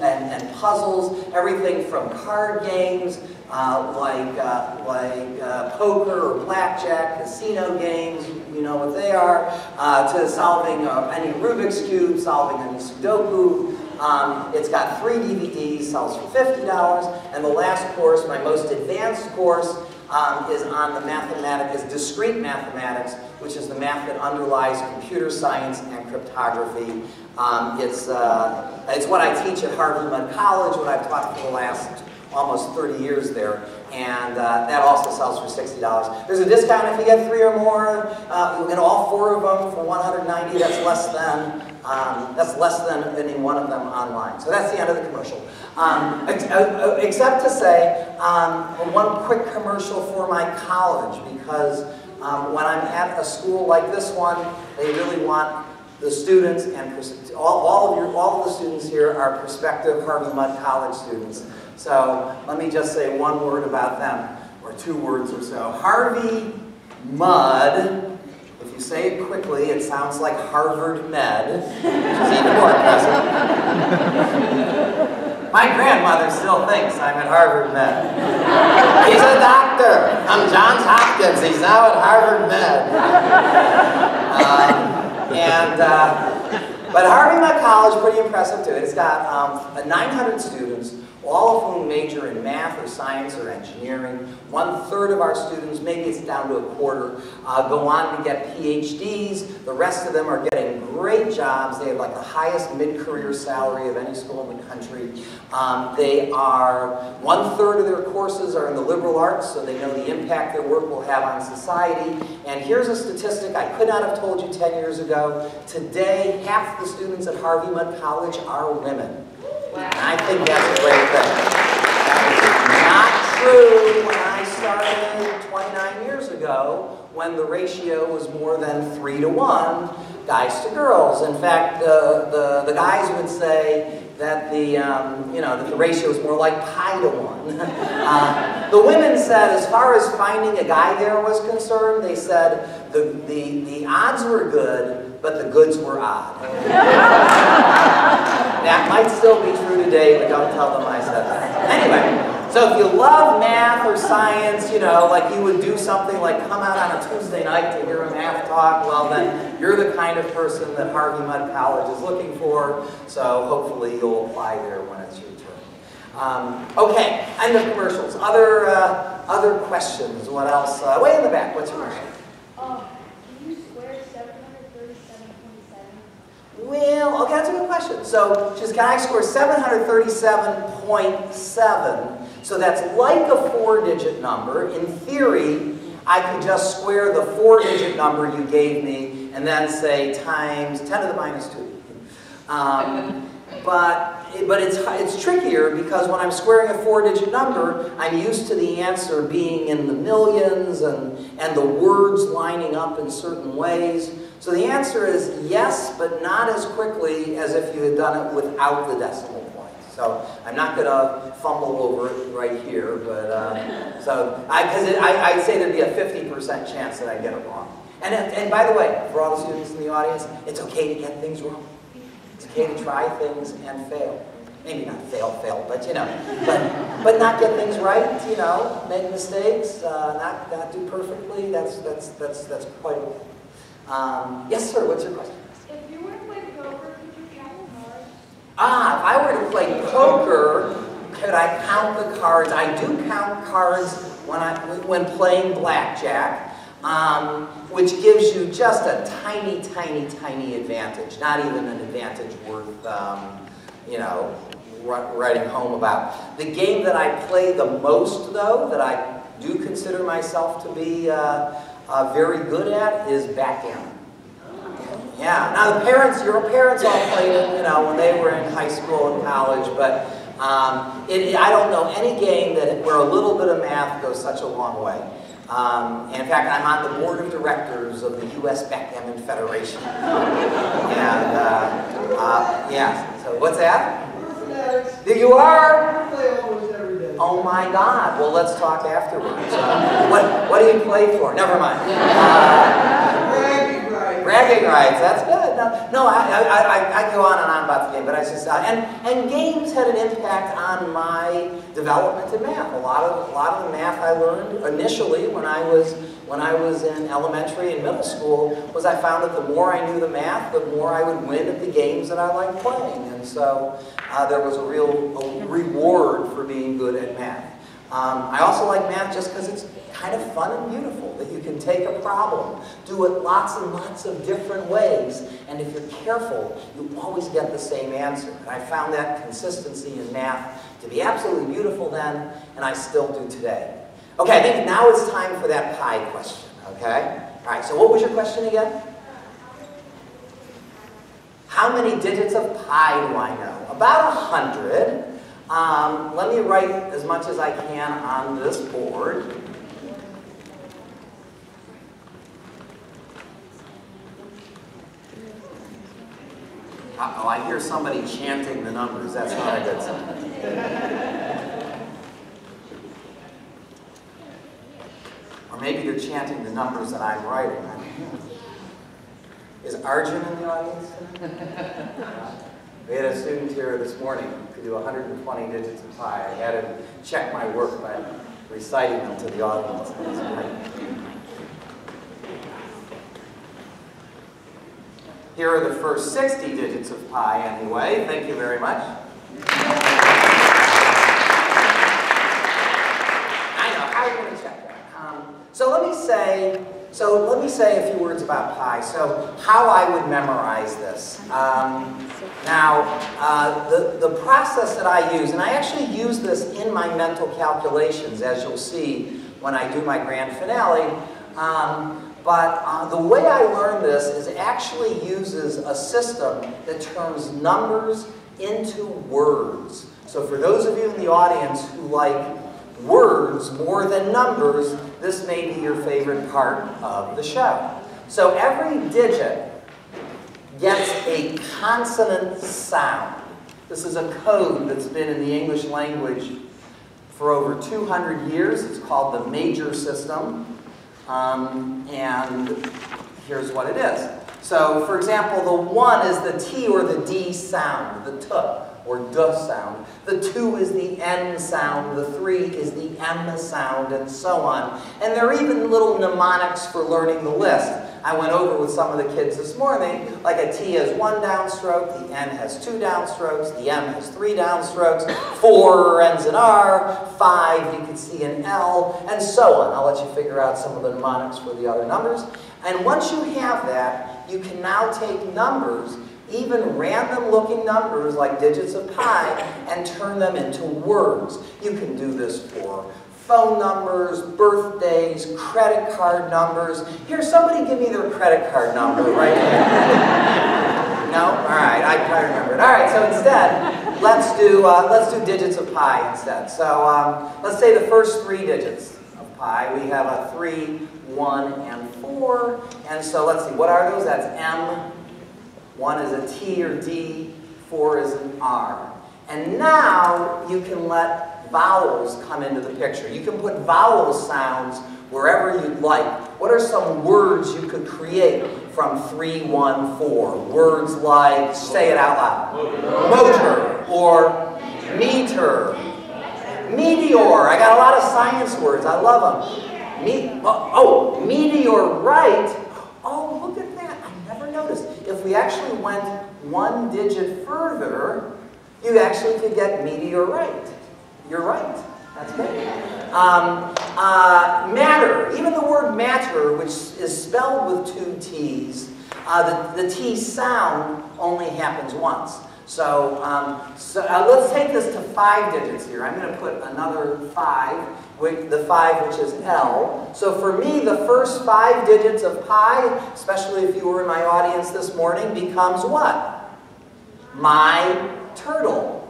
and, and puzzles, everything from card games, uh, like, uh, like uh, poker or blackjack, casino games, you know what they are, uh, to solving uh, any Rubik's Cube, solving any Sudoku, um, it's got three DVDs, sells for $50, and the last course, my most advanced course, um, is on the mathematics, is discrete mathematics, which is the math that underlies computer science and cryptography. Um, it's, uh, it's what I teach at Harvey Mudd College, what I've taught for the last almost 30 years there, and uh, that also sells for $60. There's a discount if you get three or more. Uh, you get all four of them for 190 that's less than Um, that's less than any one of them online. So that's the end of the commercial. Um, uh, uh, except to say, um, one quick commercial for my college because um, when I'm at a school like this one, they really want the students and all, all of your, all of the students here are prospective Harvey Mudd College students. So let me just say one word about them, or two words or so. Harvey Mudd, if you say it quickly, it sounds like Harvard Med, which is even more impressive. My grandmother still thinks I'm at Harvard Med. He's a doctor. I'm Johns Hopkins. He's now at Harvard Med. Um, and, uh, but Harvey Mudd College, pretty impressive too. It's got um, 900 students, all of whom major in math or science or engineering. One third of our students, maybe it's down to a quarter, uh, go on to get PhDs. The rest of them are getting great jobs. They have like the highest mid-career salary of any school in the country. Um, they are, one third of their courses are in the liberal arts, so they know the impact their work will have on society. And here's a statistic I could not have told you 10 years ago. Today, half the students at Harvey Mudd College are women. I think that's a great thing. Not true when I started 29 years ago, when the ratio was more than three to one, guys to girls. In fact, the, the, the guys would say that the, um, you know, that the ratio is more like pi to one. *laughs* uh, the women said, as far as finding a guy there was concerned, they said the, the, the odds were good, but the goods were odd. *laughs* That might still be true today, but don't tell them I said that. Anyway, so if you love math or science, you know, like you would do something like come out on a Tuesday night to hear a math talk, well then, you're the kind of person that Harvey Mudd College is looking for, so hopefully you'll apply there when it's your turn. Um, okay, end of commercials. Other, uh, other questions? What else? Uh, way in the back, what's your question? Uh, can you square seven hundred thirty-seven point seven? Well, okay, that's a good question. So, I score 737.7? So that's like a four-digit number. In theory, I could just square the four-digit number you gave me and then say times 10 to the minus 2. Um, but but it's, it's trickier because when I'm squaring a four-digit number, I'm used to the answer being in the millions and, and the words lining up in certain ways. So the answer is yes, but not as quickly as if you had done it without the decimal point. So I'm not going to fumble over it right here, but uh, *laughs* so I, because I, I'd say there'd be a 50% chance that I get it wrong. And, and by the way, for all the students in the audience, it's okay to get things wrong. It's okay to try things and fail. Maybe not fail, fail, but you know, but, but not get things right, you know, make mistakes, uh, not, not do perfectly, that's, that's, that's, that's quite. Um, yes, sir, what's your question? If you were to play poker, could you count the cards? Ah, if I were to play poker, could I count the cards? I do count cards when, I, when playing blackjack. Um, which gives you just a tiny, tiny, tiny advantage. Not even an advantage worth, um, you know, writing home about. The game that I play the most, though, that I do consider myself to be uh, uh, very good at, is backgammon. Yeah. Now the parents, your parents all played it, you know, when they were in high school and college, but um, it, I don't know any game that where a little bit of math goes such a long way. Um, in fact, I'm on the board of directors of the U.S. Backgammon Federation. and, uh, uh, yeah, so what's that? There you are? Oh my God. Well, let's talk afterwards. Uh, what, what do you play for? Never mind. Uh, rights. That's good. No, no I, I, I, I go on and on about the game, but I just uh, and and games had an impact on my development in math. A lot of a lot of the math I learned initially when I was when I was in elementary and middle school was I found that the more I knew the math, the more I would win at the games that I liked playing, and so uh, there was a real a reward for being good at math. Um, I also like math just because it's kind of fun and beautiful, that you can take a problem, do it lots and lots of different ways, and if you're careful, you always get the same answer. And I found that consistency in math to be absolutely beautiful then, and I still do today. Okay, I think now it's time for that pie question, okay? All right, so what was your question again? How many digits of pi do I know? About a hundred. Um, let me write as much as I can on this board. Uh-oh, I hear somebody chanting the numbers. That's not a good sign. Or maybe they're chanting the numbers that I'm writing. Is Arjun in the audience? We had a student here this morning who could do 120 digits of pi. I had him check my work by reciting them to the audience. Here are the first 60 digits of pi anyway. Thank you very much. I know, how are you going to check that? Um, so let me say, so let me say a few words about pi. So how I would memorize this. Um, now, uh, the, the process that I use, and I actually use this in my mental calculations, as you'll see when I do my grand finale, um, but uh, the way I learned this is actually uses a system that turns numbers into words. So for those of you in the audience who like words more than numbers, this may be your favorite part of the show. So every digit gets a consonant sound. This is a code that's been in the English language for over 200 years. It's called the major system. Um, and here's what it is. So, for example, the 1 is the T or the D sound, the T or D sound. The 2 is the N sound, the 3 is the M sound, and so on. And there are even little mnemonics for learning the list. I went over with some of the kids this morning, like a T has one downstroke, the N has two downstrokes, the M has three downstrokes, four ends in R, five you can see an L, and so on. I'll let you figure out some of the mnemonics for the other numbers. And once you have that, you can now take numbers, even random looking numbers like digits of pi, and turn them into words. You can do this for phone numbers, birthdays, credit card numbers. Here, somebody give me their credit card number right here. no? All right, I, I remember it. All right, so instead, let's do, uh, let's do digits of pi instead. So um, let's say the first three digits of pi. We have a 3, 1, and 4. And so let's see, what are those? That's M. 1 is a T or D. 4 is an R. And now you can let vowels come into the picture. You can put vowel sounds wherever you'd like. What are some words you could create from 314? Words like, say it out loud, motor, or meter, meteor. I got a lot of science words. I love them. Me oh, oh meteorite. Oh, look at that. I never noticed. If we actually went one digit further, you actually could get meteorite. You're right. That's good. Um, uh, matter, even the word matter, which is spelled with two T's, uh, the, the T sound only happens once. So, um, so uh, let's take this to five digits here. I'm going to put another five, with the five which is L. So for me, the first five digits of pi, especially if you were in my audience this morning, becomes what? My turtle.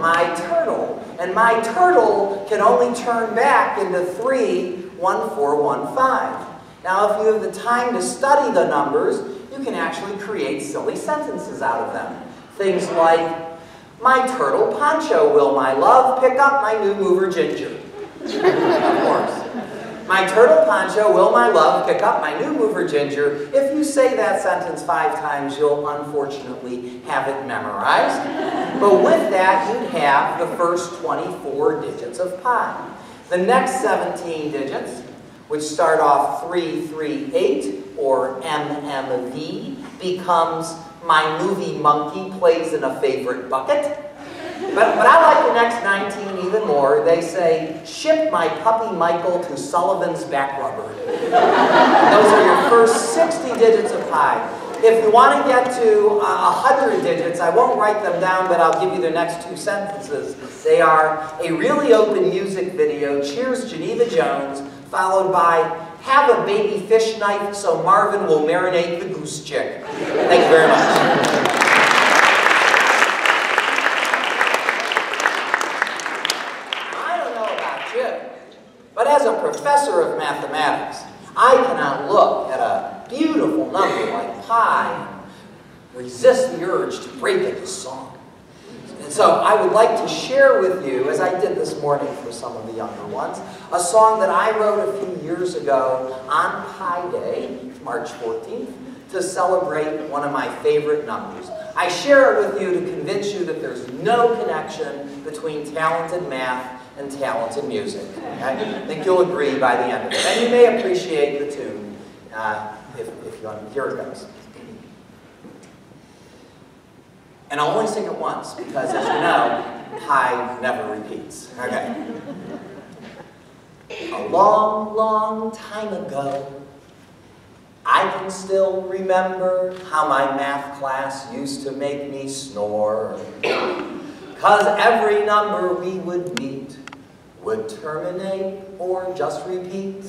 My turtle. And my turtle can only turn back into 3, 1, 4, 1, 5. Now, if you have the time to study the numbers, you can actually create silly sentences out of them. Things like, my turtle poncho will, my love, pick up my new mover Ginger. of course. My turtle poncho will, my love, pick up my new mover Ginger. If you say that sentence five times, you'll unfortunately have it memorized. But with that, you'd have the first 24 digits of pi. The next 17 digits, which start off 338 or MMV, becomes my movie monkey plays in a favorite bucket. But, but I like the next 19 even more. They say, ship my puppy Michael to Sullivan's back rubber. Those are your first 60 digits of pi. If you want to get to uh, 100 digits, I won't write them down, but I'll give you the next two sentences. They are a really open music video, Cheers Geneva Jones, followed by have a baby fish knife so Marvin will marinate the goose chick. Thank you very much. I don't know about you, but as a professor of mathematics, I cannot look at a beautiful number like pi and resist the urge to break into song. And so I would like to share with you, as I did this morning for some of the younger ones, a song that I wrote a few years ago on Pi Day, March 14th, to celebrate one of my favorite numbers. I share it with you to convince you that there's no connection between talented math and talented music. Okay? I think you'll agree by the end of it. And you may appreciate the tune uh, if, if you want. to. Here it goes. And I'll only sing it once because, as you know, pi never repeats. Okay. A long, long time ago, I can still remember how my math class used to make me snore. Cause every number we would meet would terminate or just repeat.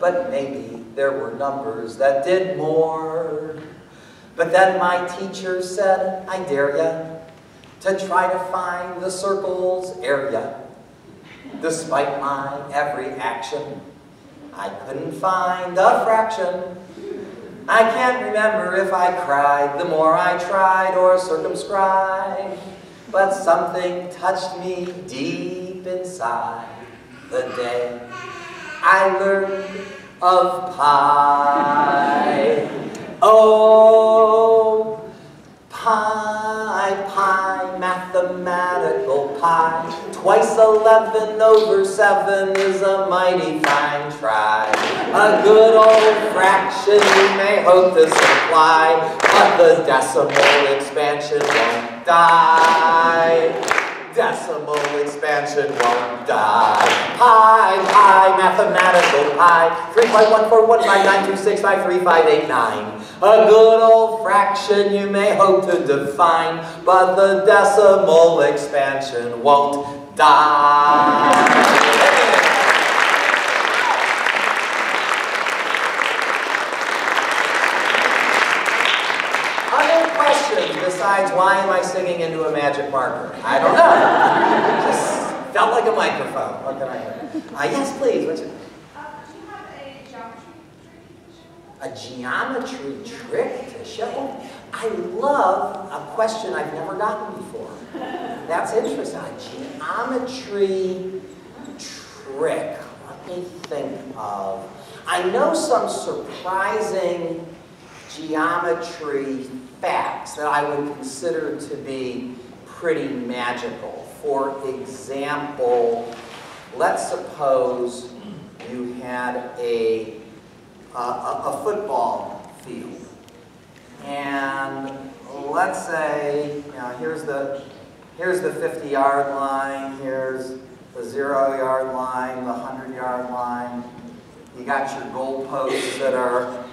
But maybe there were numbers that did more. But then my teacher said, I dare ya to try to find the circle's area. Despite my every action, I couldn't find a fraction. I can't remember if I cried the more I tried or circumscribed, but something touched me deep inside the day I learned of pi. Oh, pi, pi, mathematical pi. Twice eleven over seven is a mighty fine try. A good old fraction you may hope to supply, but the decimal expansion won't die decimal expansion won't die. Pi, pi, mathematical pi, 3.14159265358 A good old fraction you may hope to define, but the decimal expansion won't die. Other why am I singing into a magic marker? I don't know. It *laughs* just felt like a microphone. What can I do? Uh, yes, please. What's your, Uh, do you have a geometry a geometry trick to show? I love a question I've never gotten before. That's interesting. A geometry trick. Let me think of. I know some surprising geometry facts that I would consider to be pretty magical. For example, let's suppose you had a, a, a football field. And let's say, you know, here's the, here's the 50 yard line, here's the zero yard line, the 100 yard line. You got your goalposts that are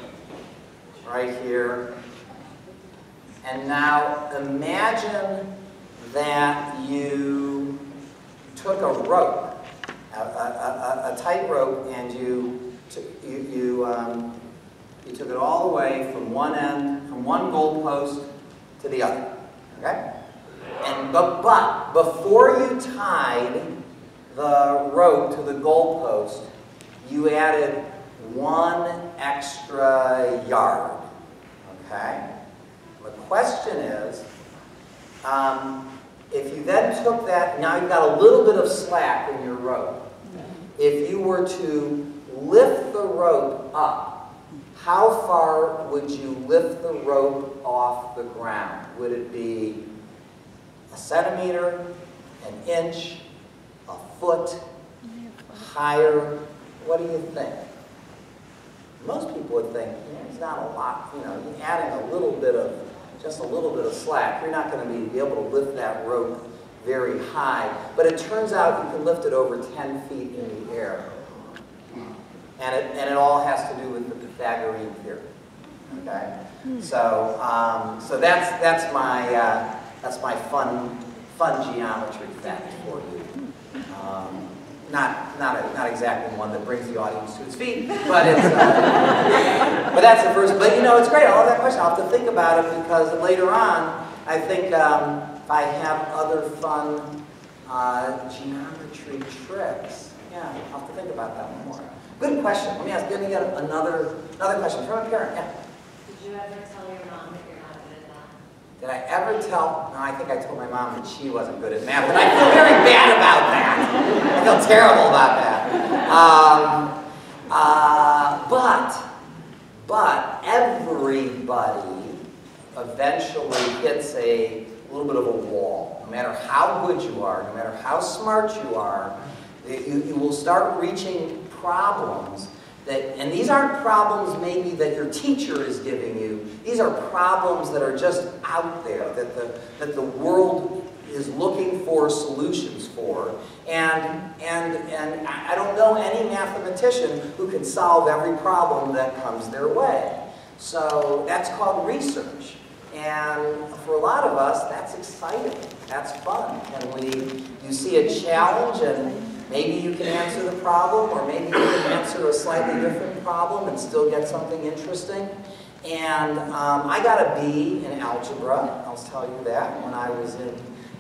right here. And now imagine that you took a rope, a, a, a, a tight rope, and you, you, you, um, you took it all the way from one end, from one goalpost to the other. Okay? And but, but before you tied the rope to the goalpost, you added one extra yard. Okay? The question is, um, if you then took that, now you've got a little bit of slack in your rope. If you were to lift the rope up, how far would you lift the rope off the ground? Would it be a centimeter, an inch, a foot, higher? What do you think? Most people would think, it's not a lot, you know, adding a little bit of, just a little bit of slack. You're not going to be, be able to lift that rope very high. But it turns out you can lift it over 10 feet in the air. And it, and it all has to do with the Pythagorean theorem. Okay? So, um, so that's, that's, my, uh, that's my fun, fun geometry fact for you. Um, not, not, a- not exactly one that brings the audience to its feet, but it's, uh, *laughs* but that's the first, but you know, it's great, I love that question, I'll have to think about it because later on, I think um, I have other fun uh, geometry tricks, yeah, I'll have to think about that one more. Good question, let me ask, let me get another, another question from a parent, yeah. Did you ever tell your mom that you're not good at that? Did I ever tell, no, I think I told my mom that she wasn't good at math, and I feel very bad about that. I feel terrible about that. Um, uh, but, but everybody eventually hits a little bit of a wall. No matter how good you are, no matter how smart you are, you, you will start reaching problems that, and these aren't problems maybe that your teacher is giving you. These are problems that are just out there, that the, that the world is looking for solutions for. And, and, and I don't know any mathematician who can solve every problem that comes their way. So that's called research. And for a lot of us, that's exciting. That's fun. And we, you see a challenge and maybe you can answer the problem or maybe you can answer a slightly different problem and still get something interesting. And um, I got a B in algebra, I'll tell you that, when I was in,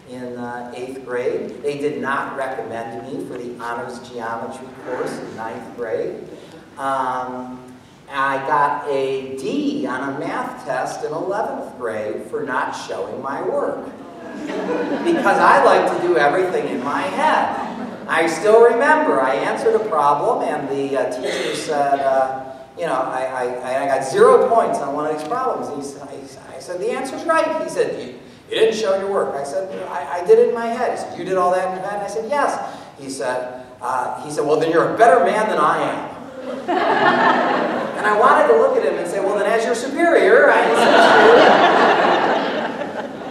in uh, eighth grade. They did not recommend me for the honors geometry course in ninth grade. Um, I got a D on a math test in 11th grade for not showing my work. because I like to do everything in my head. I still remember, I answered a problem and the uh, teacher said, uh, you know, I, I, I got zero points on one of these problems. He said, I said, the answer's right. He said, you, you didn't show your work. I said, I, I did it in my head. He said, you did all that in your head? I said, yes. He said, uh, he said, well, then you're a better man than I am. *laughs* and I wanted to look at him and say, well, then as your superior, I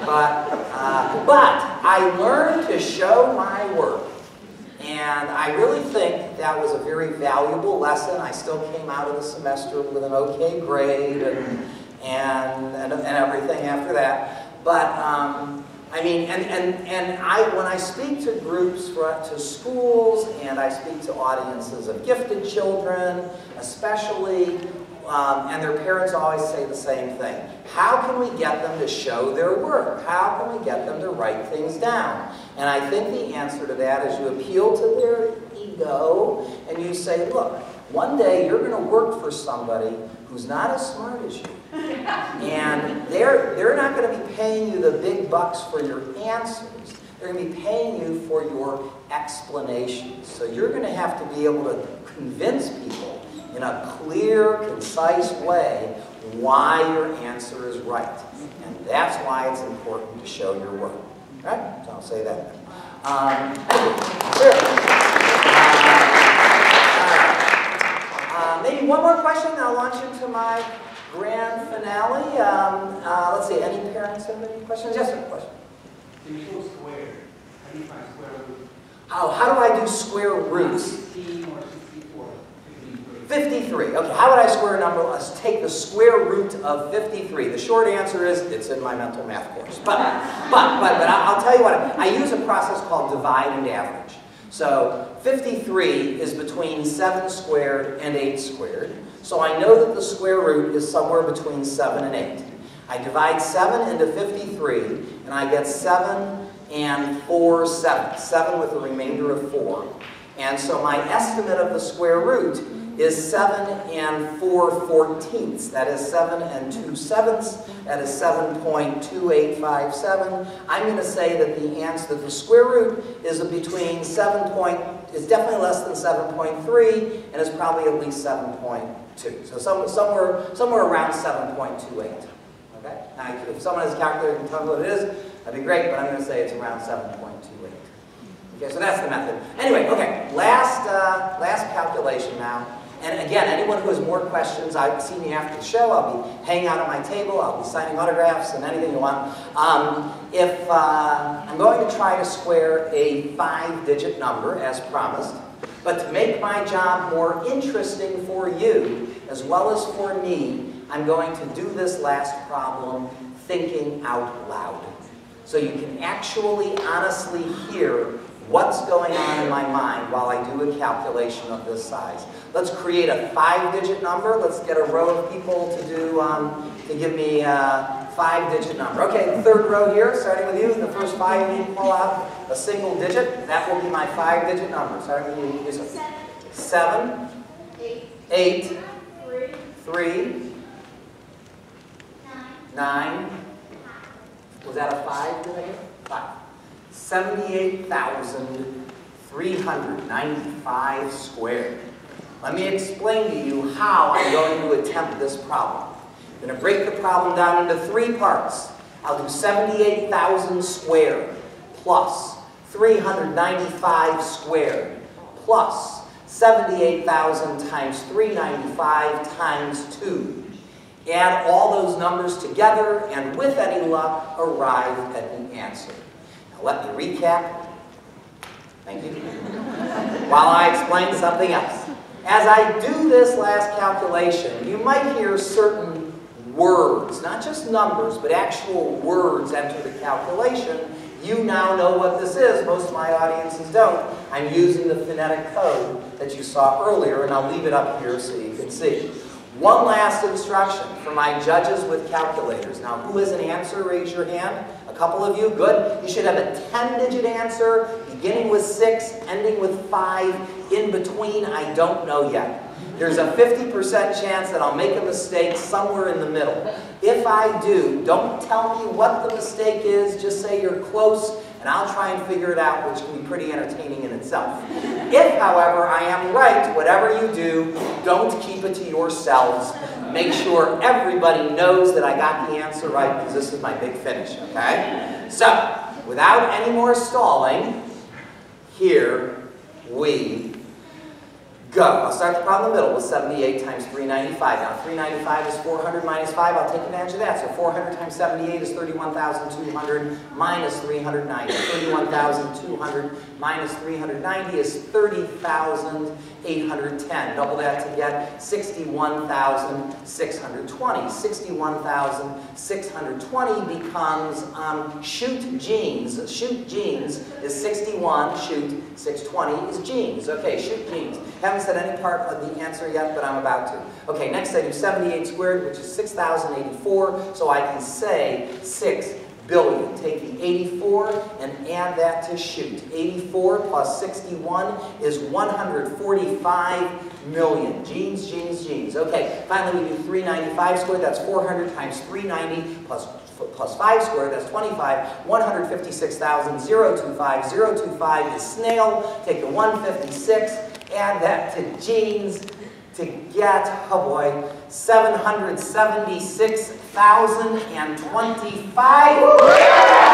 *laughs* but, uh, but I learned to show my work. And I really think that was a very valuable lesson. I still came out of the semester with an okay grade and, and, and, and everything after that. But, um, I mean, and, and, and I, when I speak to groups, to schools, and I speak to audiences of gifted children, especially, um, and their parents always say the same thing. How can we get them to show their work? How can we get them to write things down? And I think the answer to that is you appeal to their ego and you say, look, one day you're going to work for somebody who's not as smart as you. *laughs* And they're, they're not going to be paying you the big bucks for your answers. They're going to be paying you for your explanations. So you're going to have to be able to convince people in a clear, concise way why your answer is right. And that's why it's important to show your work. Right? So I'll say that. Um, sure. Uh, uh, maybe one more question, I'll launch into my grand finale. Um, uh, let's see, any parents have any questions? Yes, sir, question. Can you square? How do you find square root? Oh, how do I do square roots? 16 or 64? 53. Okay, how would I square a number? Let's take the square root of 53. The short answer is it's in my mental math course. But, but, but, but I'll tell you what, I use a process called divide and average. So 53 is between 7 squared and 8 squared. So I know that the square root is somewhere between 7 and 8. I divide 7 into 53, and I get 7 and 4 sevenths, 7 with a remainder of 4. And so my estimate of the square root is 7 and 4 fourteenths. That is 7 and 2 sevenths. That is 7.2857. I'm going to say that the answer, the square root is between 7 point, is definitely less than 7.3 and is probably at least 7.2. So some, somewhere, somewhere around 7.28. Okay? Now, if someone has a calculator and tell me what it is, that'd be great, but I'm going to say it's around 7.28. Okay, so that's the method. Anyway, okay, last, uh, last calculation now. And again, anyone who has more questions, I've seen me after the show. I'll be hanging out at my table. I'll be signing autographs and anything you want. Um, if uh, I'm going to try to square a five-digit number, as promised, but to make my job more interesting for you, as well as for me, I'm going to do this last problem thinking out loud. So you can actually honestly hear what's going on in my mind while I do a calculation of this size. Let's create a five-digit number. Let's get a row of people to do, um, to give me a five-digit number. Okay, third row here, starting with you, the first five, you pull out a single digit. That will be my five-digit number. Starting with you, Yusuf. Seven, Eight. eight, Three. three, Nine. nine. Was that a five, did I get? Five. Seventy-eight thousand, three hundred ninety-five squared. Let me explain to you how I'm going to attempt this problem. I'm going to break the problem down into three parts. I'll do 78,000 squared plus 395 squared plus 78,000 times 395 times 2. Add all those numbers together and with any luck arrive at the answer. Now let me recap. Thank you. While I explain something else. As I do this last calculation, you might hear certain words, not just numbers, but actual words enter the calculation. You now know what this is. Most of my audiences don't. I'm using the phonetic code that you saw earlier, and I'll leave it up here so you can see. One last instruction for my judges with calculators. Now, who has an answer? Raise your hand. A couple of you. Good. You should have a 10-digit answer, beginning with 6, ending with 5. In between, I don't know yet. There's a 50% chance that I'll make a mistake somewhere in the middle. If I do, don't tell me what the mistake is. Just say you're close, and I'll try and figure it out, which can be pretty entertaining in itself. If, however, I am right, whatever you do, don't keep it to yourselves. Make sure everybody knows that I got the answer right, because this is my big finish, okay? So, without any more stalling, here we go. I'll start the problem in the middle with 78 times 395. Now, 395 is 400 minus 5. I'll take advantage of that. So 400 times 78 is 31,200 minus 390. 31,200 minus 390 is 30,810. Double that to get 61,620. 61,620 becomes um, shoot jeans. Shoot jeans is 61. Shoot 620 is jeans. Okay, shoot jeans. Haven't said any part of the answer yet, but I'm about to. Okay, next I do 78 squared, which is 6,084, so I can say 6 billion. Take the 84 and add that to shoot. 84 plus 61 is 145 million. Genes, genes, genes. Okay, finally we do 395 squared. That's 400 times 390 plus plus 5 squared, that's 25, 156,025, 025, 025 is snail, take the 156, add that to genes to get, oh boy, 776 Thousand and twenty-five.